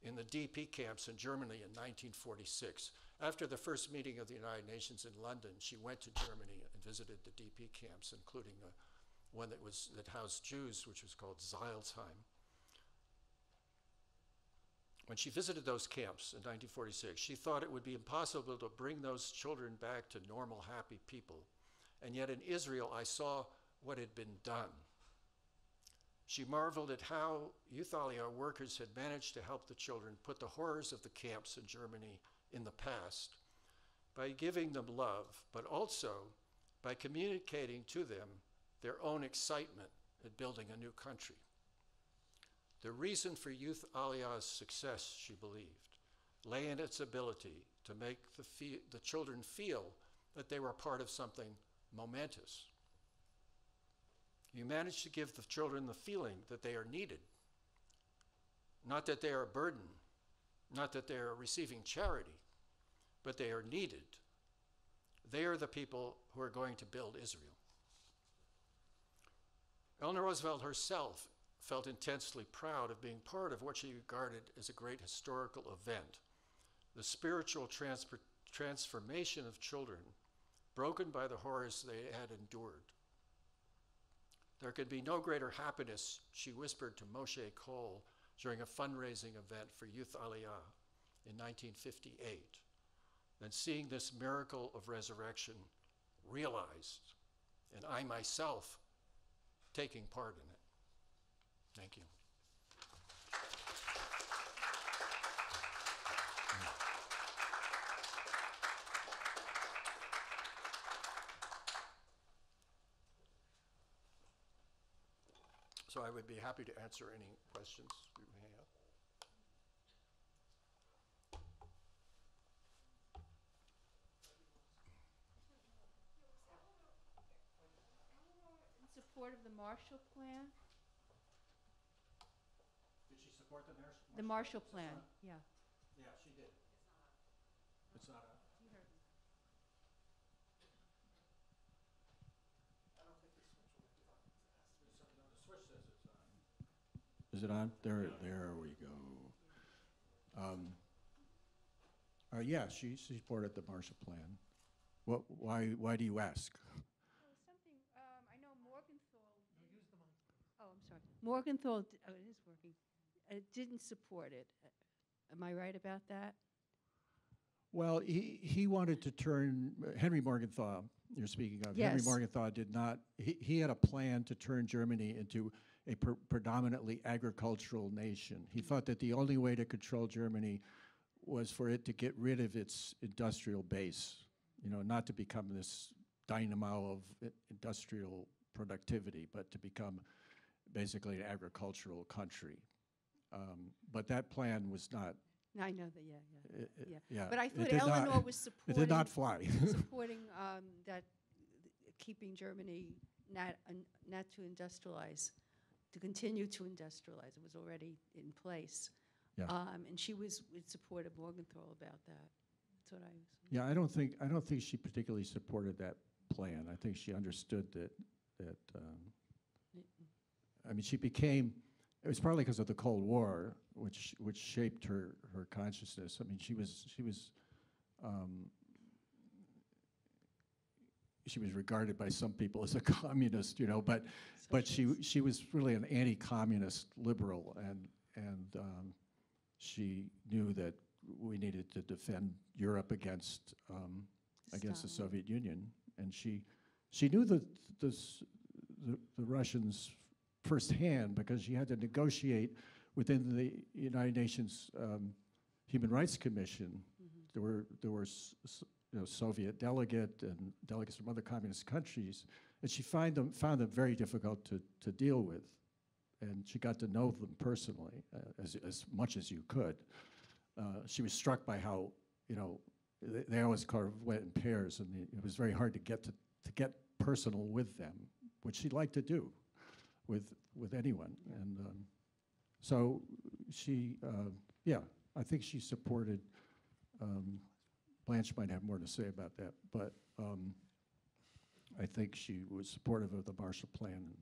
in the DP camps in Germany in 1946, after the first meeting of the United Nations in London, she went to Germany and visited the DP camps, including one that was that housed Jews, which was called Zeilsheim. When she visited those camps in 1946, she thought it would be impossible to bring those children back to normal, happy people. And yet in Israel, I saw what had been done. She marveled at how Youth Aliyah workers had managed to help the children put the horrors of the camps in Germany in the past by giving them love, but also by communicating to them their own excitement at building a new country. The reason for Youth Aliyah's success, she believed, lay in its ability to make the, the children feel that they were part of something momentous. You manage to give the children the feeling that they are needed, not that they are a burden, not that they are receiving charity, but they are needed. They are the people who are going to build Israel. Eleanor Roosevelt herself felt intensely proud of being part of what she regarded as a great historical event the spiritual transfer- transformation of children broken by the horrors they had endured. There could be no greater happiness, she whispered to Moshe Kol during a fundraising event for Youth Aliyah in 1958, than seeing this miracle of resurrection realized, and I myself taking part in it. Thank you. Would be happy to answer any questions you may have. In support of the Marshall Plan? Did she support the Marshall? The Marshall Plan, yeah. Yeah, she did. It's not Is it on? There, there we go. Um, uh, yeah, she she supported the Marshall Plan. What, why, why do you ask? Oh, something, um, I know Morgenthau. Oh, I'm sorry. Morgenthau, oh, it is working, uh, didn't support it. Uh, Am I right about that? Well, he, he wanted to turn, Henry Morgenthau, you're speaking of. Henry Yes. Morgenthau did not, he, he had a plan to turn Germany into a pre- predominantly agricultural nation. He thought that the only way to control Germany was for it to get rid of its industrial base, you know, not to become this dynamo of industrial productivity, but to become basically an agricultural country. Um, But that plan was not, No, I know that, yeah, yeah. Yeah. yeah. But I thought did not- Eleanor was (laughs) It did not fly. (laughs) Supporting um, that, th- keeping Germany not, un- not to industrialize, to continue to industrialize. It was already in place. Yeah. Um, And she was in support of Morgenthau about that. That's what I was. Yeah, I don't think, I don't think she particularly supported that plan. I think she understood that, that, um, I mean, she became, it was partly because of the Cold War, which, which shaped her, her consciousness. I mean, she was, she was, um, she was regarded by some people as a (laughs) communist, you know, but but she she was really an anti-communist liberal, and and um, she knew that we needed to defend Europe against um, against the Soviet Union, and she she knew the the, the the Russians firsthand because she had to negotiate within the United Nations um, Human Rights Commission. There were there were s- s- you know, Soviet delegate and delegates from other communist countries, and she find them found them very difficult to to deal with, and she got to know them personally uh, as as much as you could. Uh, she was struck by how you know they, they always kind of went in pairs, and it, it was very hard to get to to get personal with them, which she liked to do with with anyone, and um, so she uh, yeah, I think she supported. Um, Blanche might have more to say about that, but um, I think she was supportive of the Marshall Plan and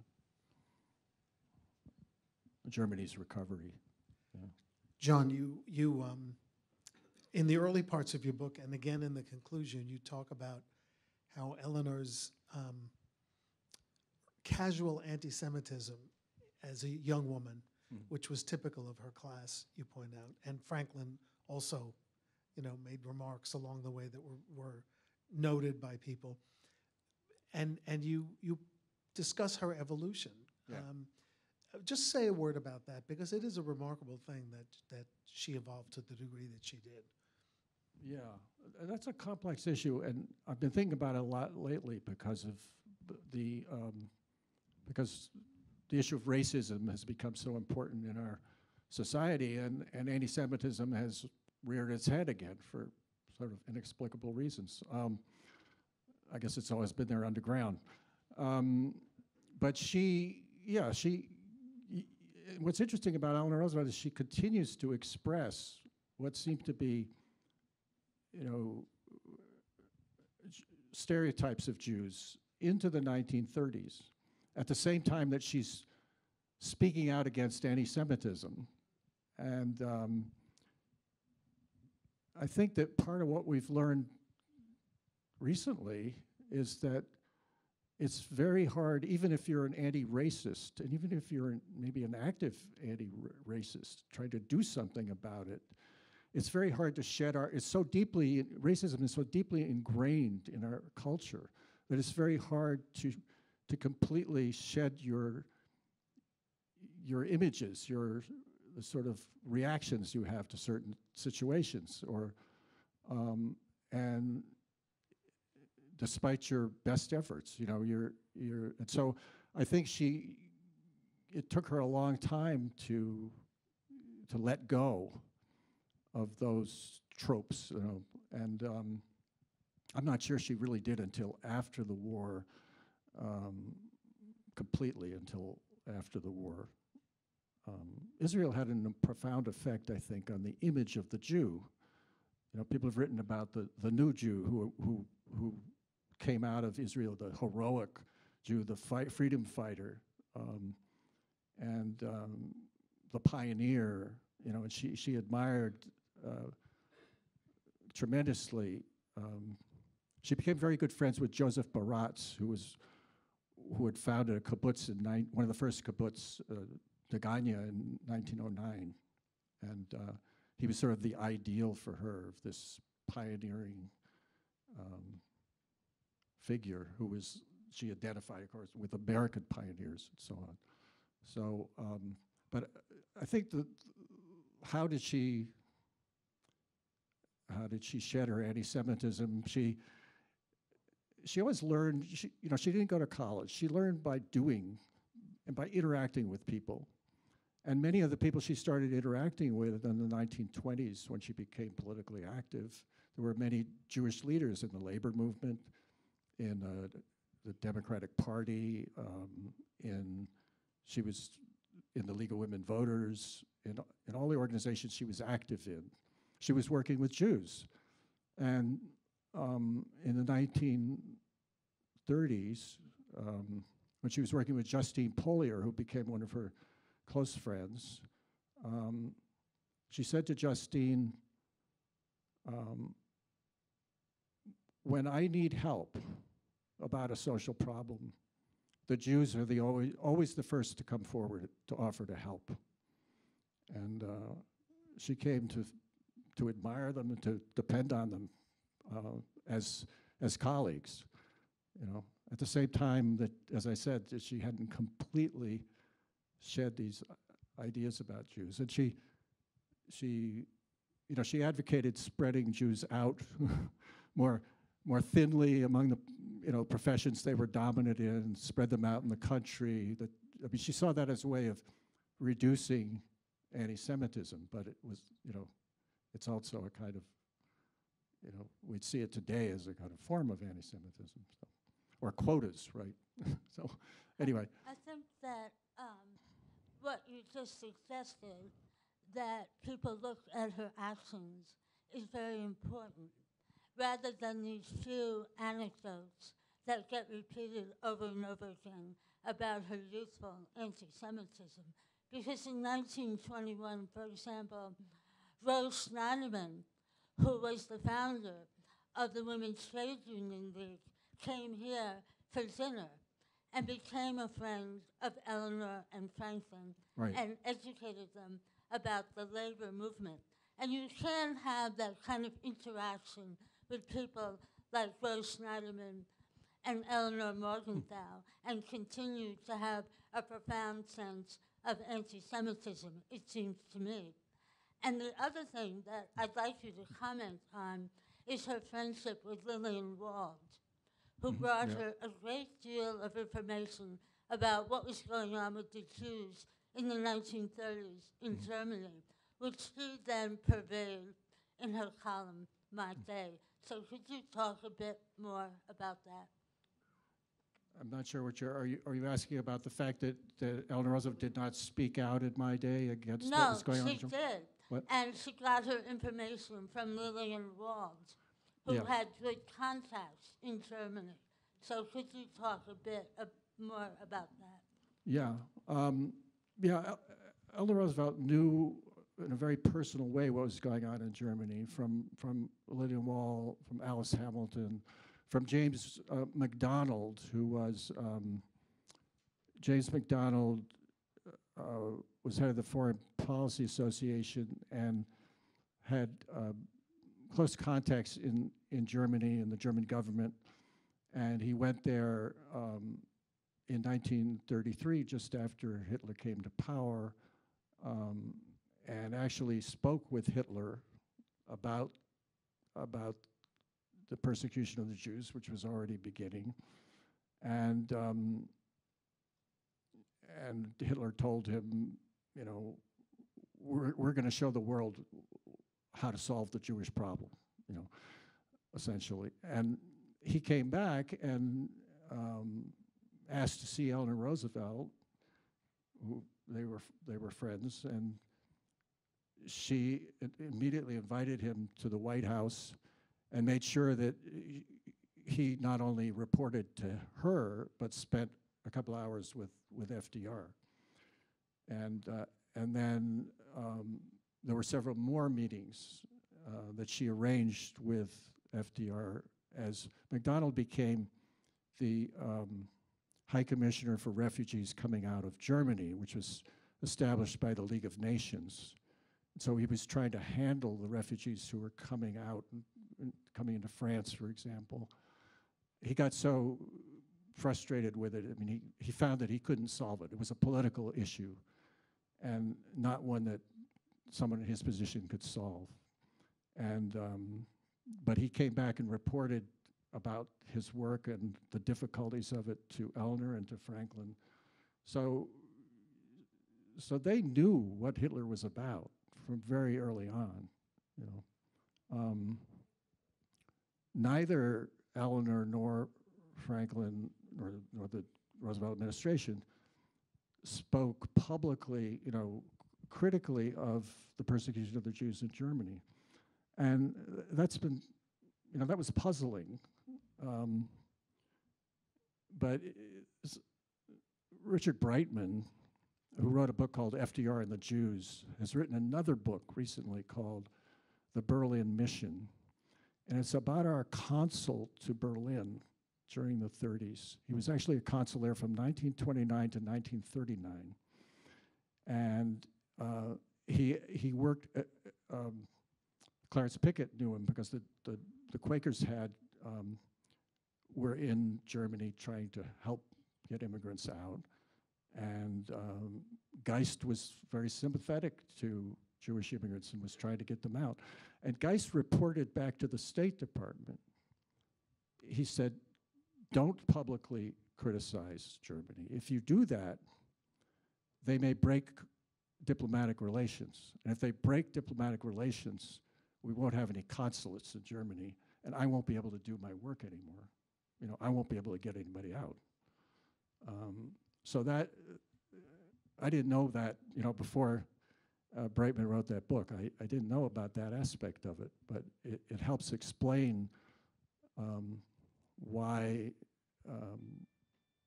Germany's recovery. John, you, you, um, in the early parts of your book, and again in the conclusion, you talk about how Eleanor's um, casual anti Semitism as a young woman, Mm. which was typical of her class, you point out, and Franklin also, you know, made remarks along the way that were, were noted by people. And, and you, you discuss her evolution. Yeah. Um, just say a word about that because it is a remarkable thing that, that she evolved to the degree that she did. Yeah, that's a complex issue, and I've been thinking about it a lot lately because of the um, because the issue of racism has become so important in our society, and, and anti-Semitism has reared its head again for sort of inexplicable reasons. Um, I guess it's always been there underground, um, but she, yeah, she. What's interesting about Eleanor Roosevelt is she continues to express what seemed to be you know, stereotypes of Jews into the 1930s at the same time that she's speaking out against anti Semitism. And um, I think that part of what we've learned recently is that it's very hard, even if you're an anti racist, and even if you're an, maybe an active anti racist, trying to do something about it it's very hard to shed our it's so deeply racism is so deeply ingrained in our culture that it's very hard to to completely shed your your images your sort of reactions you have to certain situations or um, and despite your best efforts you know you're you're and so i think she it took her a long time to to let go of those tropes, you know, and um, I'm not sure she really did until after the war, um, completely until after the war. Um, Israel had a profound effect, I think, on the image of the Jew. You know, people have written about the, the new Jew who, who, who came out of Israel, the heroic Jew, the fight, freedom fighter, um, and um, the pioneer. You know, and she, she admired uh, tremendously. Um, she became very good friends with Joseph Baratz, who was who had founded a kibbutz in one of the first kibbutz, uh, Dagania, in 1909, and uh, he was sort of the ideal for her of this pioneering um, figure who was she identified, of course, with American pioneers and so on. So, um, but uh, I think that how did she how did she shed her anti-Semitism? She she always learned. She, you know, she didn't go to college. She learned by doing and by interacting with people. And many of the people she started interacting with in the 1920s, when she became politically active, there were many Jewish leaders in the labor movement, in uh, the Democratic Party, um, in she was in the League of Women Voters, in, in all the organizations she was active in. She was working with Jews. And um, in the 1930s, um, when she was working with Justine Polier, who became one of her close friends, um, she said to Justine, um, When I need help, about a social problem, the Jews are the always, always the first to come forward to offer to help. And uh, she came to, to admire them and to depend on them uh, as, as colleagues. You know, at the same time that, as I said, that she hadn't completely shed these ideas about Jews. And she, she, you know, she advocated spreading Jews out (laughs) more, more thinly among the, you know, professions they were dominant in, spread them out in the country. That, I mean, she saw that as a way of reducing anti-Semitism, but it was, you know, it's also a kind of, you know, we'd see it today as a kind of form of anti-Semitism, so, or quotas, right? (laughs) so, anyway, I think that what you just suggested, that people look at her actions, is very important, rather than these few anecdotes that get repeated over and over again about her youthful anti Semitism. Because in 1921, for example, Rose Schneiderman, who was the founder of the Women's Trade Union League, came here for dinner and became a friend of Eleanor and Franklin Right. and educated them about the labor movement. And you can have that kind of interaction with people like Rose Schneiderman and Eleanor Morgenthau and continue to have a profound sense of anti Semitism, it seems to me. And the other thing that I'd like you to comment on is her friendship with Lillian Wald, who mm-hmm. brought yeah. her a great deal of information about what was going on with the Jews in the 1930s in mm-hmm. Germany, which she then purveyed in her column, My mm. Day. So could you talk a bit more about that? I'm not sure what you're, are you, are you asking about the fact that, that Eleanor Roosevelt did not speak out at my day against what was going on? in she did. What? And she got her information from Lillian Wald, who Yeah. had good contacts in Germany. So could you talk a bit uh, more about that? Yeah, um, yeah. El- Eleanor Roosevelt knew in a very personal way what was going on in Germany from from Lillian Wald, from Alice Hamilton, from James uh, McDonald, who was um, James McDonald uh, was head of the Foreign Policy Association and had uh, close contacts in in Germany and the German government, and he went there. Um, in 1933, just after Hitler came to power, um, and actually spoke with Hitler about about the persecution of the Jews, which was already beginning, and um, and Hitler told him, you know, we're we're going to show the world how to solve the Jewish problem, you know, essentially, and he came back and. Um, asked to see Eleanor Roosevelt, who they were they were friends, and she immediately invited him to the White House and made sure that he- not only reported to her but spent a couple hours with with FDR, and uh, and then um, there were several more meetings uh, that she arranged with FDR as McDonald became the um, High Commissioner for Refugees coming out of Germany, which was established by the League of Nations. So he was trying to handle the refugees who were coming out, and, and coming into France, for example. He got so frustrated with it. I mean, he, he found that he couldn't solve it. It was a political issue and not one that someone in his position could solve. And, um, but he came back and reported about his work and the difficulties of it to Eleanor and to Franklin. So, so they knew what Hitler was about from very early on. You know, um, neither Eleanor nor Franklin nor, nor the Roosevelt administration spoke publicly, you know, critically of the persecution of the Jews in Germany, and uh, that's been, you know, that was puzzling um, but Richard Breitman, who wrote a book called FDR and the Jews, has written another book recently called The Berlin Mission. And it's about our consul to Berlin, during the 30s. He was actually a consul there from 1929 to 1939. And uh, he, he worked, uh, uh, um, Clarence Pickett knew him because the, the, the Quakers had, um, were in Germany trying to help get immigrants out. And um, Geist was very sympathetic to Jewish immigrants and was trying to get them out. And Geist reported back to the State Department. He said, don't publicly criticize Germany. If you do that, they may break diplomatic relations. And if they break diplomatic relations, we won't have any consulates in Germany, and I won't be able to do my work anymore. You know, I won't be able to get anybody out. Um, so that, uh, I didn't know that, you know, before uh, Breitman wrote that book. I, I didn't know about that aspect of it, but it, it helps explain um, why um,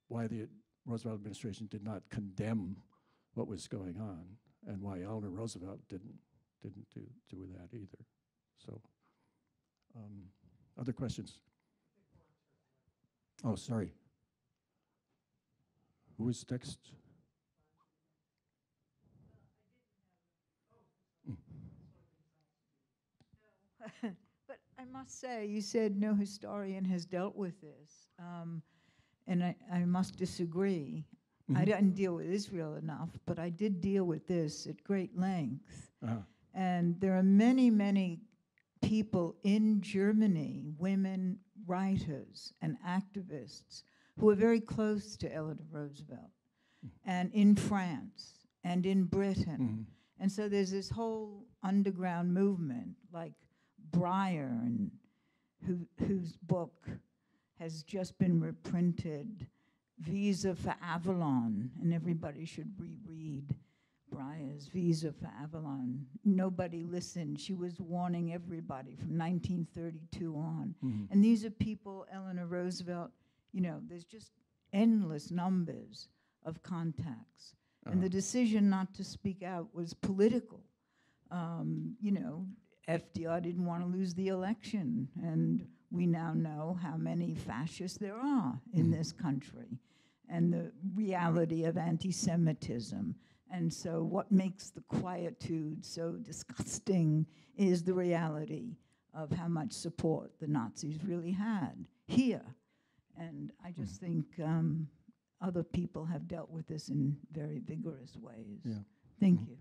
why the Roosevelt administration did not condemn what was going on, and why Eleanor Roosevelt didn't didn't do do that either. So, um, other questions? Oh, sorry. Who is next? (laughs) But I must say, you said no historian has dealt with this. Um, and I, I must disagree. I Mhm. didn't deal with Israel enough, but I did deal with this at great length. Uh, And there are many, many people in Germany, women writers and activists, who are very close to Eleanor Roosevelt, and in France and in Britain. mhm. And so there's this whole underground movement, like Bryher, and who, whose book has just been reprinted, Visa for Avalon, and everybody should reread Bryher's Visa for Avalon. Nobody listened. She was warning everybody from 1932 on. Mhm. And these are people, Eleanor Roosevelt, you know, there's just endless numbers of contacts. And the Uh-huh. decision not to speak out was political. Um, you know, FDR didn't want to lose the election, and we now know how many fascists there are in Mhm. this country, and the reality of anti Semitism. And so, what makes the quietude so disgusting is the reality of how much support the Nazis really had here. And I just think um, other people have dealt with this in very vigorous ways. Yeah. Thank Mhm. you.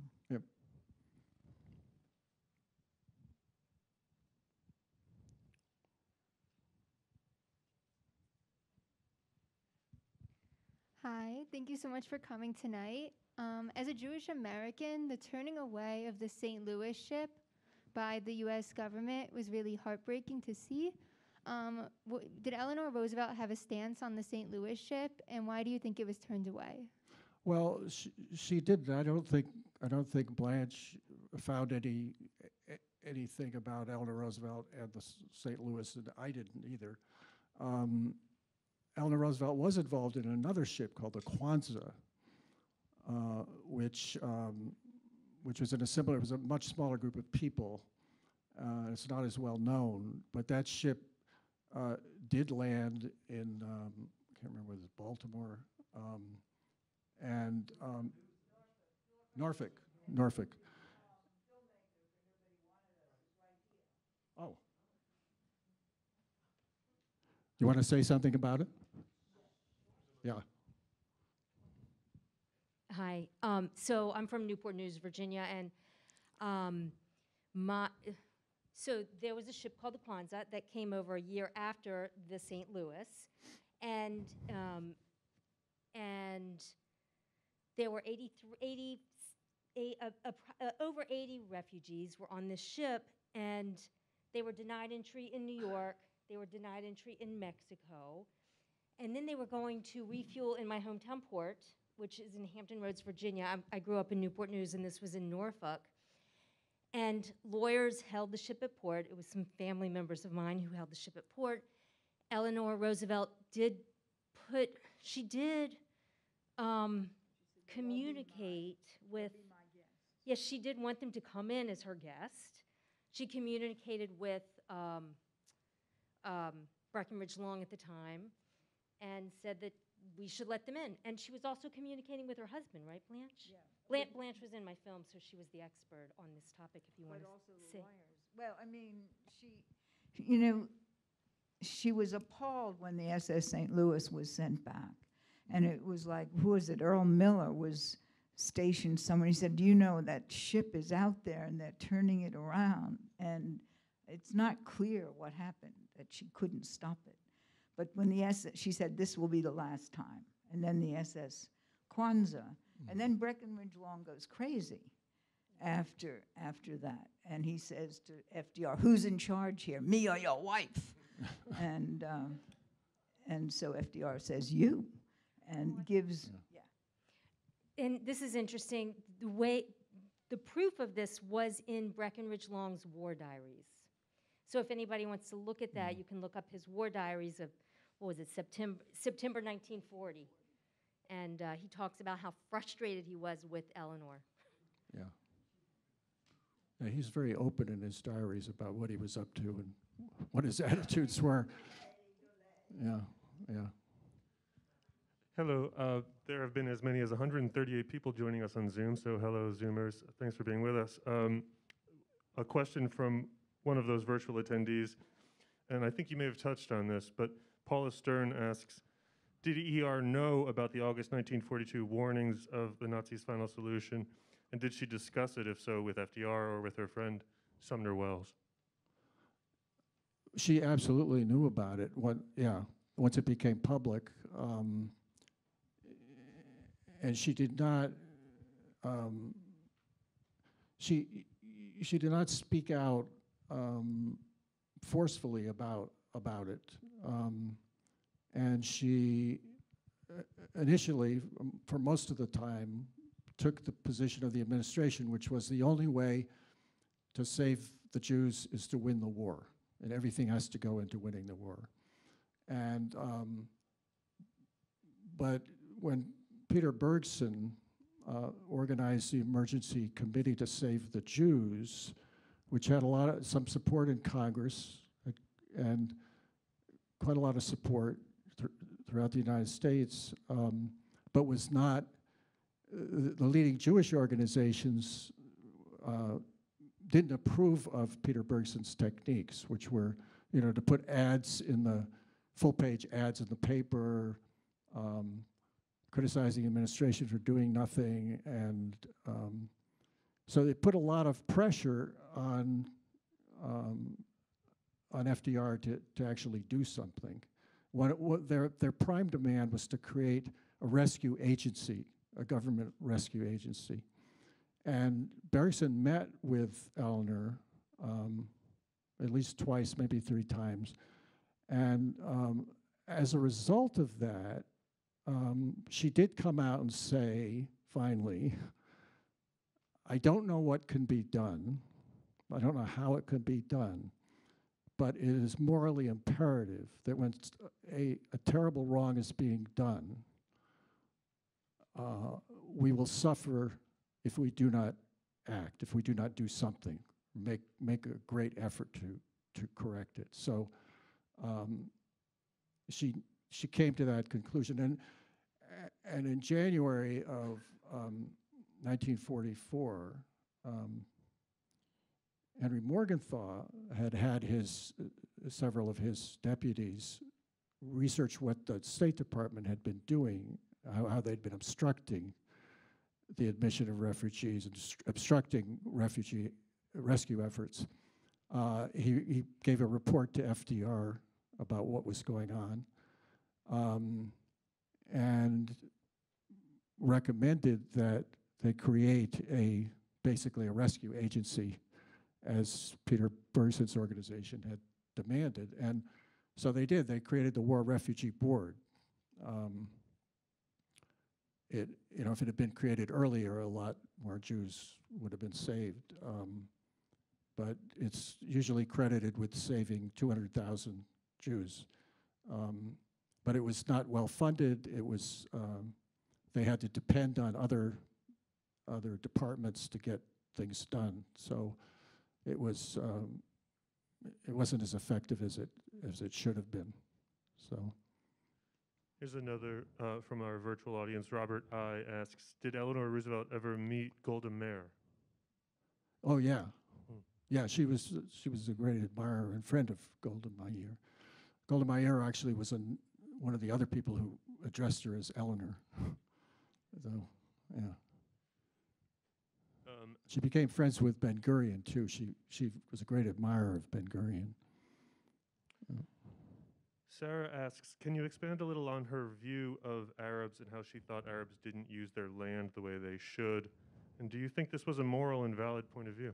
Hi, thank you so much for coming tonight. Um, as a Jewish American, the turning away of the St. Louis ship by the U.S. government was really heartbreaking to see. Um, did Eleanor Roosevelt have a stance on the St. Louis ship, and why do you think it was turned away? Well, she, she didn't. I don't think. I don't think Blanche found any anything about Eleanor Roosevelt and the St. Louis, and I didn't either. Um, Eleanor Roosevelt was involved in another ship called the Quanza, uh, which um, which was in a similar. It was a much smaller group of people. Uh, it's not as well known, but that ship uh, did land in. Um, I can't remember was Baltimore. Um, and um, Norfolk, Norfolk. Oh. You want to say something about it? Yeah. Hi. Um, so I'm from Newport News, Virginia, and um, my so there was a ship called the Quanza that came over a year after the St. Louis, and um, and there were 83, 80, a, a, a, uh, over 80 refugees were on this ship, and they were denied entry in New York. They were denied entry in Mexico. And then they were going to refuel in my hometown port, which is in Hampton Roads, Virginia. I'm, I grew up in Newport News, and this was in Norfolk. And lawyers held the ship at port. It was some family members of mine who held the ship at port. Eleanor Roosevelt did put, she did um, communicate with, yes, she did want them to come in as her guest. She communicated with um, um, Breckinridge Long at the time. And said that we should let them in. And she was also communicating with her husband, right, Blanche? Yeah. Blanche, Blanche was in my film, so she was the expert on this topic, if you want to see. Well, I mean, she, you know, she was appalled when the SS St. Louis was sent back. And it was like, who was it? Earl Miller was stationed somewhere. He said, Do you know that ship is out there and they're turning it around? And it's not clear what happened, that she couldn't stop it. But when the SS, she said, This will be the last time. And then the SS Quanza. And then Breckinridge Long goes crazy after after that. And he says to FDR, Who's in charge here? Me or your wife? (laughs) and um, and so FDR says, You and gives yeah. And this is interesting, the way, the proof of this was in Breckinridge Long's war diaries. So if anybody wants to look at that, you can look up his war diaries of, what was it, September, September 1940. And uh, he talks about how frustrated he was with Eleanor. Yeah. Yeah, he's very open in his diaries about what he was up to and what his (laughs) attitudes were. Yeah, yeah. Hello. Uh, there have been as many as 138 people joining us on Zoom, so hello, Zoomers. Thanks for being with us. Um, a question from one of those virtual attendees, and I think you may have touched on this, but Paula Stern asks, did ER know about the August 1942 warnings of the Nazis' final solution, and did she discuss it, if so, with FDR or with her friend Sumner Welles? She absolutely knew about it. Yeah, once it became public, um, and she did not. Um, she she did not speak out um, forcefully about about it, um, and she uh, initially, um, for most of the time, took the position of the administration, which was the only way to save the Jews is to win the war, and everything has to go into winning the war. And um, but when Peter Bergson uh, organized the emergency committee to save the Jews, which had a lot of some support in Congress and quite a lot of support th throughout the United States, um, but was not uh, the leading Jewish organizations uh, didn't approve of Peter Bergson's techniques, which were, you know, to put ads in the full page ads in the paper, um, criticizing administration for doing nothing, and um, so they put a lot of pressure on um, on FDR to, to actually do something. What, what their, their prime demand was to create a rescue agency, a government rescue agency. And Bergson met with Eleanor um, at least twice, maybe three times. And um, as a result of that, um, she did come out and say, finally, (laughs) I don't know what can be done. I don't know how it could be done. But it is morally imperative that when a, a terrible wrong is being done, uh, we will suffer if we do not act, if we do not do something, make, make a great effort to, to correct it. So um, she she came to that conclusion. And, and in January of um, 1944, um, Henry Morgenthau had had his, uh, several of his deputies research what the State Department had been doing, how, how they'd been obstructing the admission of refugees and obstructing refugee rescue efforts. Uh, he, he gave a report to FDR about what was going on um, and recommended that they create a basically a rescue agency as Peter Bergson's organization had demanded. And so they did. They created the War Refugee Board. Um, it, you know, if it had been created earlier, a lot more Jews would have been saved. Um, but it's usually credited with saving 200,000 Jews. Um, but it was not well funded. It was um, they had to depend on other other departments to get things done. So it was um, it wasn't as effective as it as it should have been. So Here's another uh, from our virtual audience. Robert I asks, did Eleanor Roosevelt ever meet Golda Meir? Oh, yeah. Hmm. Yeah, she was, she was a great admirer and friend of Golda Meir. Golda Meir actually was an, one of the other people who addressed her as Eleanor. (laughs) so, yeah. Um, She became friends with Ben Gurion, too. She, she was a great admirer of Ben Gurion. Sarah asks, can you expand a little on her view of Arabs and how she thought Arabs didn't use their land the way they should? And do you think this was a moral and valid point of view?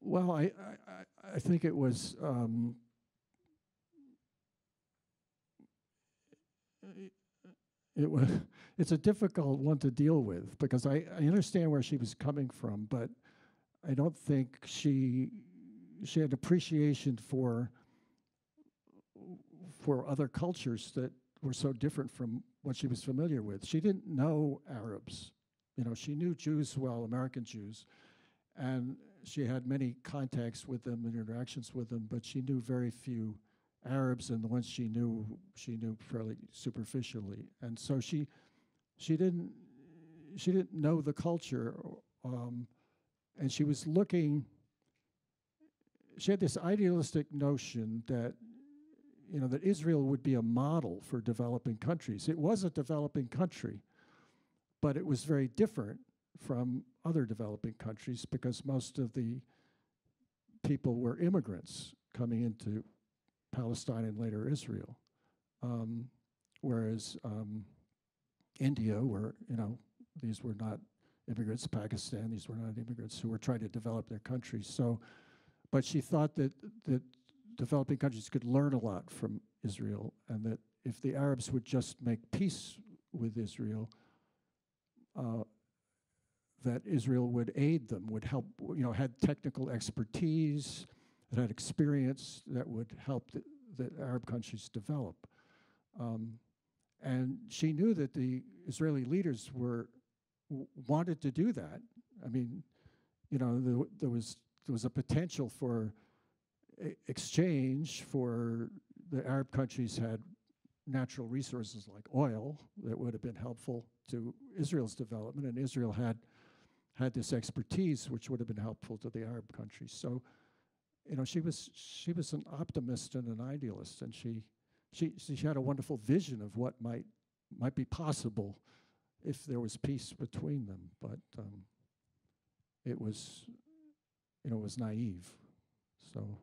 Well, I, I, I- I think it was, um, it was, (laughs) it's a difficult one to deal with because I, I understand where she was coming from, but I don't think she, she had appreciation for, for other cultures that were so different from what she was familiar with. She didn't know Arabs. You know, she knew Jews well, American Jews, and she had many contacts with them and interactions with them, but she knew very few Arabs, and the ones she knew, she knew fairly superficially. And so she, she didn't, she didn't know the culture, um, and she was looking. She had this idealistic notion that, you know, that Israel would be a model for developing countries. It was a developing country, but it was very different from other developing countries because most of the people were immigrants coming into Palestine and later Israel. Um, whereas um, India, where, you know, these were not immigrants, Pakistan, these were not immigrants who were trying to develop their countries. So, but she thought that, that developing countries could learn a lot from Israel and that if the Arabs would just make peace with Israel, uh, that Israel would aid them, would help, you know, had technical expertise, that had experience that would help the, the Arab countries develop. Um, and she knew that the Israeli leaders were wanted to do that. I mean, you know, there, there was there was a potential for exchange for the Arab countries had natural resources like oil that would have been helpful to Israel's development, and Israel had had this expertise which would have been helpful to the Arab countries. So, you know, she was she was an optimist and an idealist, and she she she had a wonderful vision of what might might be possible if there was peace between them. But um, it was, you know, it was naive. So.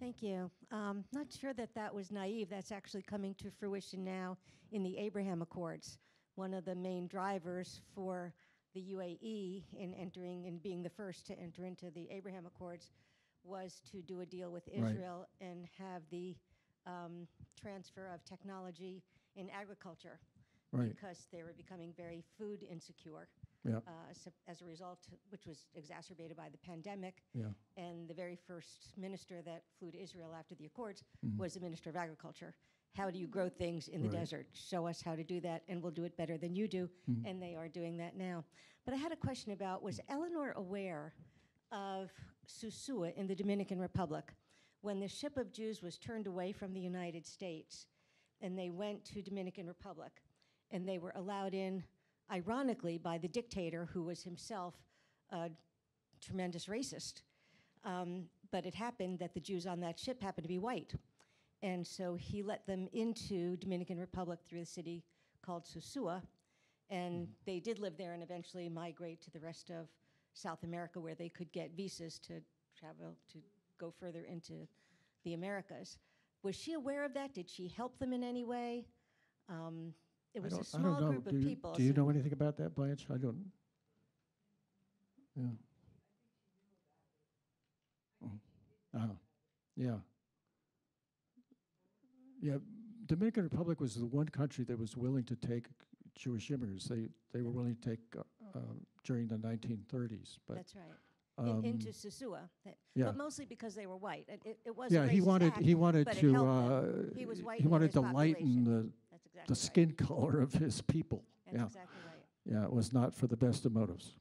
Thank you. Um, not sure that that was naive. That's actually coming to fruition now in the Abraham Accords. One of the main drivers for the UAE in entering and being the first to enter into the Abraham Accords was to do a deal with Right. Israel and have the um, transfer of technology in agriculture Right. because they were becoming very food insecure Yeah. uh, as, a- as a result, which was exacerbated by the pandemic. Yeah. And the very first minister that flew to Israel after the Accords Mhm. was the Minister of Agriculture. How do you grow things in the Right. desert? Show us how to do that, and we'll do it better than you do. Mhm. And they are doing that now. But I had a question about was Eleanor aware of Sosúa in the Dominican Republic when the ship of Jews was turned away from the United States and they went to Dominican Republic and they were allowed in ironically by the dictator who was himself a tremendous racist. Um, but it happened that the Jews on that ship happened to be white. And so he let them into Dominican Republic through a city called Sosúa. And they did live there and eventually migrate to the rest of South America where they could get visas to travel to go further into the Americas. Was she aware of that? Did she help them in any way? Um, it was a small group do of you, people. Do you so- know anything about that, Blanche? I don't. Yeah. Mhm. Uh-huh. Yeah. Yeah. Dominican Republic was the one country that was willing to take Jewish immigrants. They they were willing to take uh, um, during the 1930s, but That's right. Um, into Sosúa, that- yeah. but mostly because they were white. It, it, it was yeah, he wanted act, he wanted to uh. He was white he wanted to lighten the exactly the right. skin color of his people. That's yeah, exactly right. yeah, it was not for the best of motives.